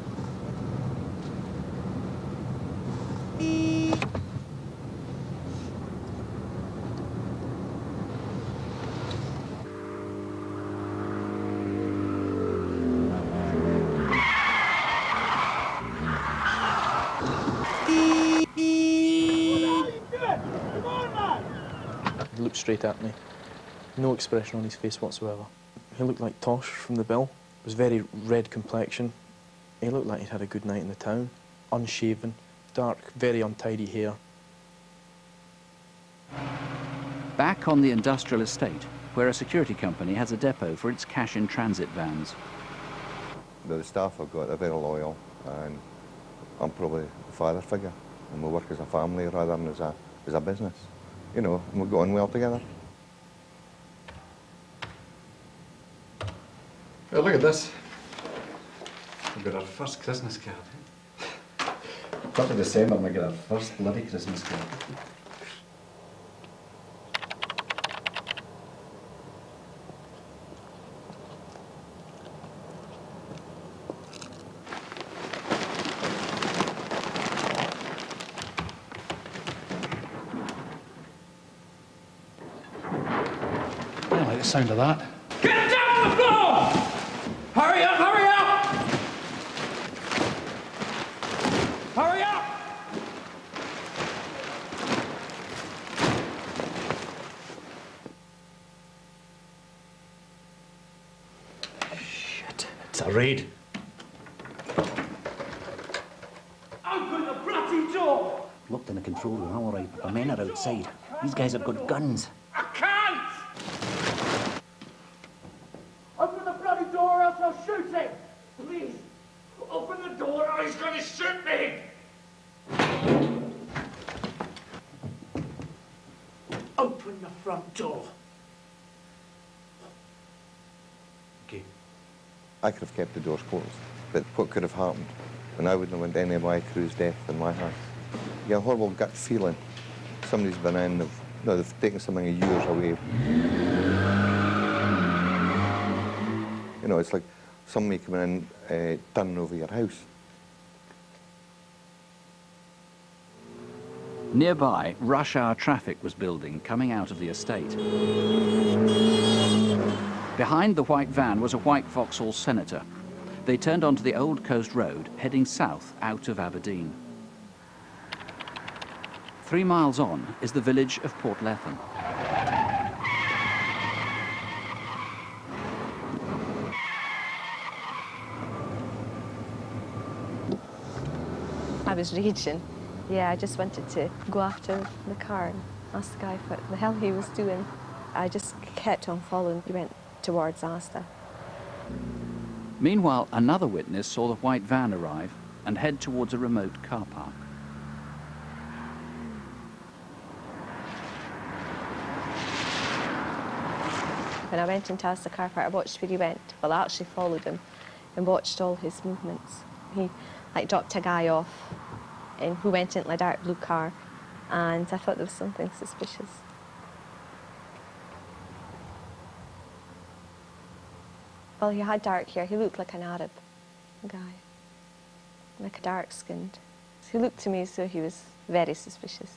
He looked straight at me. No expression on his face whatsoever. He looked like Tosh from the bill. Was very red complexion. He looked like he'd had a good night in the town. Unshaven, dark, very untidy hair. Back on the industrial estate, where a security company has a depot for its cash-in-transit vans. The staff I've got are very loyal and I'm probably the father figure and we work as a family rather than as a, as a business. You know, and we're going well together. Well, look at this. We've got our first Christmas card. First of December, we get our first bloody Christmas card. Sound of that. Get down on the floor! Hurry up, hurry up! Hurry up! Shit, it's a raid. Open the bloody door! Locked in the control room, all right, but the men are outside. These guys have got guns. I can't! Open the bloody door or else I'll shoot him! Please, open the door or he's gonna shoot me! Open the front door. I could have kept the doors closed, but what could have happened? And I wouldn't have want any my crew's death in my house. You get a horrible gut feeling. Somebody's been in, they've, no, they've taken something of yours away. You know, it's like somebody coming in, uh, turning over your house. Nearby, rush hour traffic was building coming out of the estate. Behind the white van was a white Vauxhall Senator. They turned onto the Old Coast Road, heading south out of Aberdeen. Three miles on is the village of Portlethen. I was raging. Yeah, I just wanted to go after the car and ask the guy what the hell he was doing. I just kept on following. He went towards Asda. Meanwhile, another witness saw the white van arrive and head towards a remote car park. When I went into Asda car park, I watched where he went. Well, I actually followed him and watched all his movements. He like dropped a guy off and who went into a dark blue car and I thought there was something suspicious. Well, he had dark hair. He looked like an Arab guy, like a dark skinned. He looked to me as though he was very suspicious.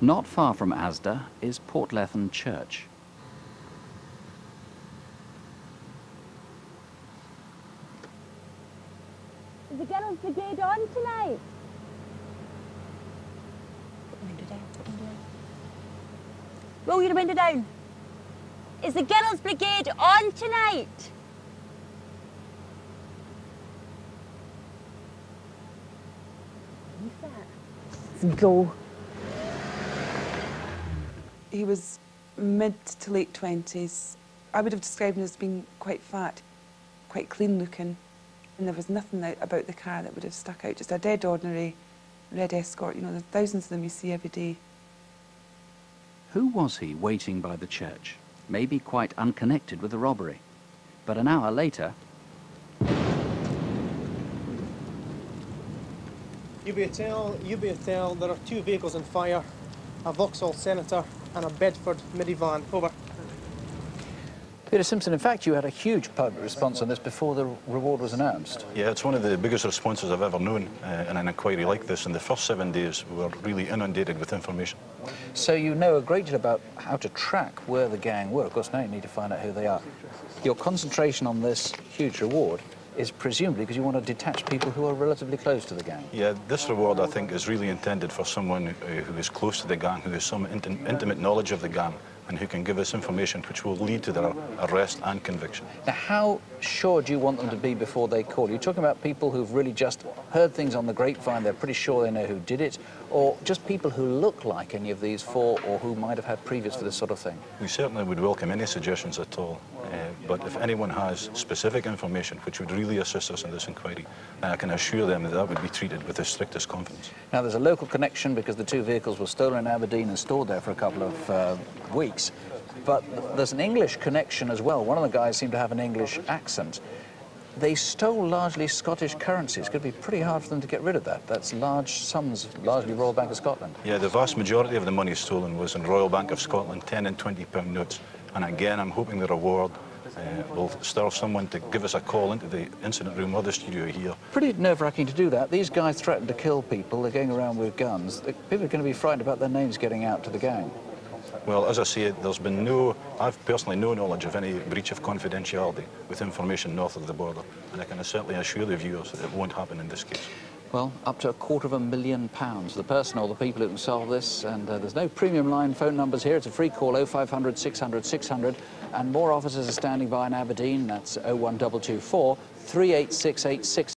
Not far from Asda is Portlethen Church. Is the Girls' Brigade on tonight? Roll your window down. Is the Girls' Brigade on tonight? go. He was mid to late 20s. I would have described him as being quite fat, quite clean looking. And there was nothing about the car that would have stuck out. Just a dead ordinary red escort. You know, there's thousands of them you see every day. Who was he waiting by the church? Maybe quite unconnected with the robbery. But an hour later, UBHL, UBHL, there are two vehicles on fire, a Vauxhall Senator and a Bedford minivan. Over. Peter Simpson, in fact, you had a huge public response on this before the reward was announced. Yeah, it's one of the biggest responses I've ever known uh, in an inquiry like this. In the first seven days, we were really inundated with information. So you know a great deal about how to track where the gang were. Of course, now you need to find out who they are. Your concentration on this huge reward is presumably because you want to detach people who are relatively close to the gang. Yeah, this reward, I think, is really intended for someone uh, who is close to the gang, who has some inti intimate knowledge of the gang, and who can give us information which will lead to their arrest and conviction. Now, how sure do you want them to be before they call? You're talking about people who've really just heard things on the grapevine, they're pretty sure they know who did it, or just people who look like any of these four or who might have had previous for this sort of thing? We certainly would welcome any suggestions at all, uh, but if anyone has specific information which would really assist us in this inquiry, then I can assure them that that would be treated with the strictest confidence. Now, there's a local connection because the two vehicles were stolen in Aberdeen and stored there for a couple of uh, weeks. But there's an English connection as well. One of the guys seemed to have an English accent. They stole largely Scottish currency. It's going to be pretty hard for them to get rid of that. That's large sums, largely Royal Bank of Scotland. Yeah, the vast majority of the money stolen was in Royal Bank of Scotland, 10 and 20 pound notes. And again, I'm hoping the reward uh, will stir someone to give us a call into the incident room or the studio here. Pretty nerve-wracking to do that. These guys threatened to kill people. They're going around with guns. People are going to be frightened about their names getting out to the gang. Well, as I say, there's been no, I've personally no knowledge of any breach of confidentiality with information north of the border. And I can certainly assure the viewers that it won't happen in this case. Well, up to a quarter of a million pounds. The person or the people who can solve this, and uh, there's no premium line phone numbers here. It's a free call, 0500 600 600, and more officers are standing by in Aberdeen. That's 01224 38686.